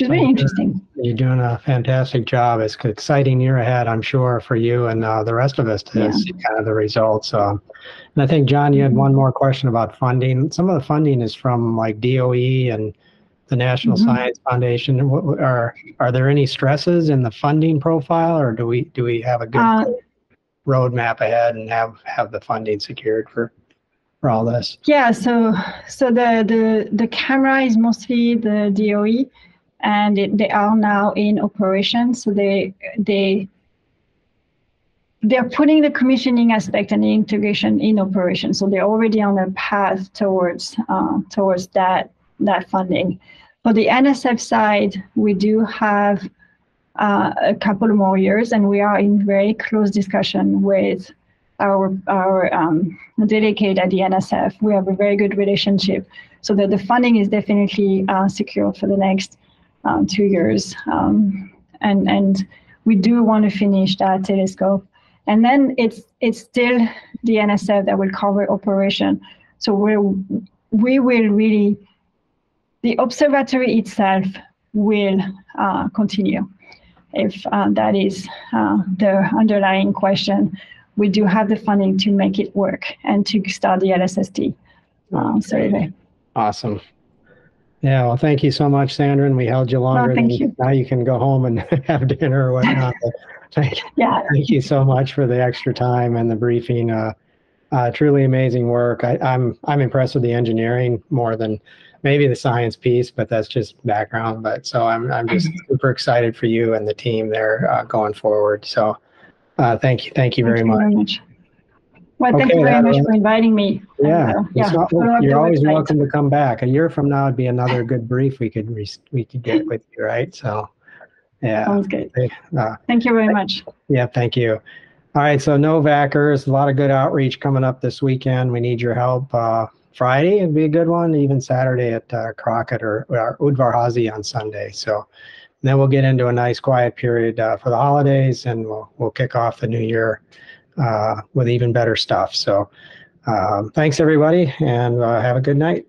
which is really interesting. You're doing a fantastic job. It's an exciting year ahead, I'm sure, for you and uh, the rest of us to Yeah. see kind of the results. Um, and I think, John, you had one more question about funding. Some of the funding is from like DOE and the National Mhm. Science Foundation. Are are there any stresses in the funding profile, or do we do we have a good Uh, roadmap ahead and have have the funding secured for for all this? Yeah, so so the the the camera is mostly the DOE, and it, they are now in operation. So they they they're putting the commissioning aspect and the integration in operation. So they're already on a path towards uh, towards that that funding. For the NSF side, we do have uh, a couple more years, and we are in very close discussion with our our um, delegate at the NSF. We have a very good relationship, so that the funding is definitely uh, secure for the next um, two years. Um, and and we do want to finish that telescope, and then it's it's still the NSF that will cover operation. So we we will really the observatory itself will uh, continue. If uh, that is uh, the underlying question, we do have the funding to make it work and to start the LSST uh, survey. Awesome. Yeah, well, thank you so much, Sandra. And we held you longer. thank than, you. Now you can go home and [laughs] have dinner or whatnot. Thank, [laughs] Yeah. thank you so much for the extra time and the briefing. Uh, uh, truly amazing work. I, I'm I'm impressed with the engineering more than maybe the science piece, but that's just background. But so I'm I'm just super excited for you and the team there uh, going forward. So uh, thank you, thank you very you much. very much. Well, thank Okay, you very much for inviting me. And, Yeah, uh, yeah. not- you're always website. welcome to come back. A year from now, it'd be another good brief we could re- we could get with you, right? So, yeah. Sounds good. Uh, Thank you very much. yeah, thank you. All right, so Novakers, a lot of good outreach coming up this weekend. We need your help. Uh, Friday would be a good one, even Saturday at uh, Crockett or, or Udvar Hazy on Sunday. So then we'll get into a nice quiet period uh, for the holidays, and we'll we'll kick off the new year with even better stuff. So um, thanks everybody, and uh, have a good night.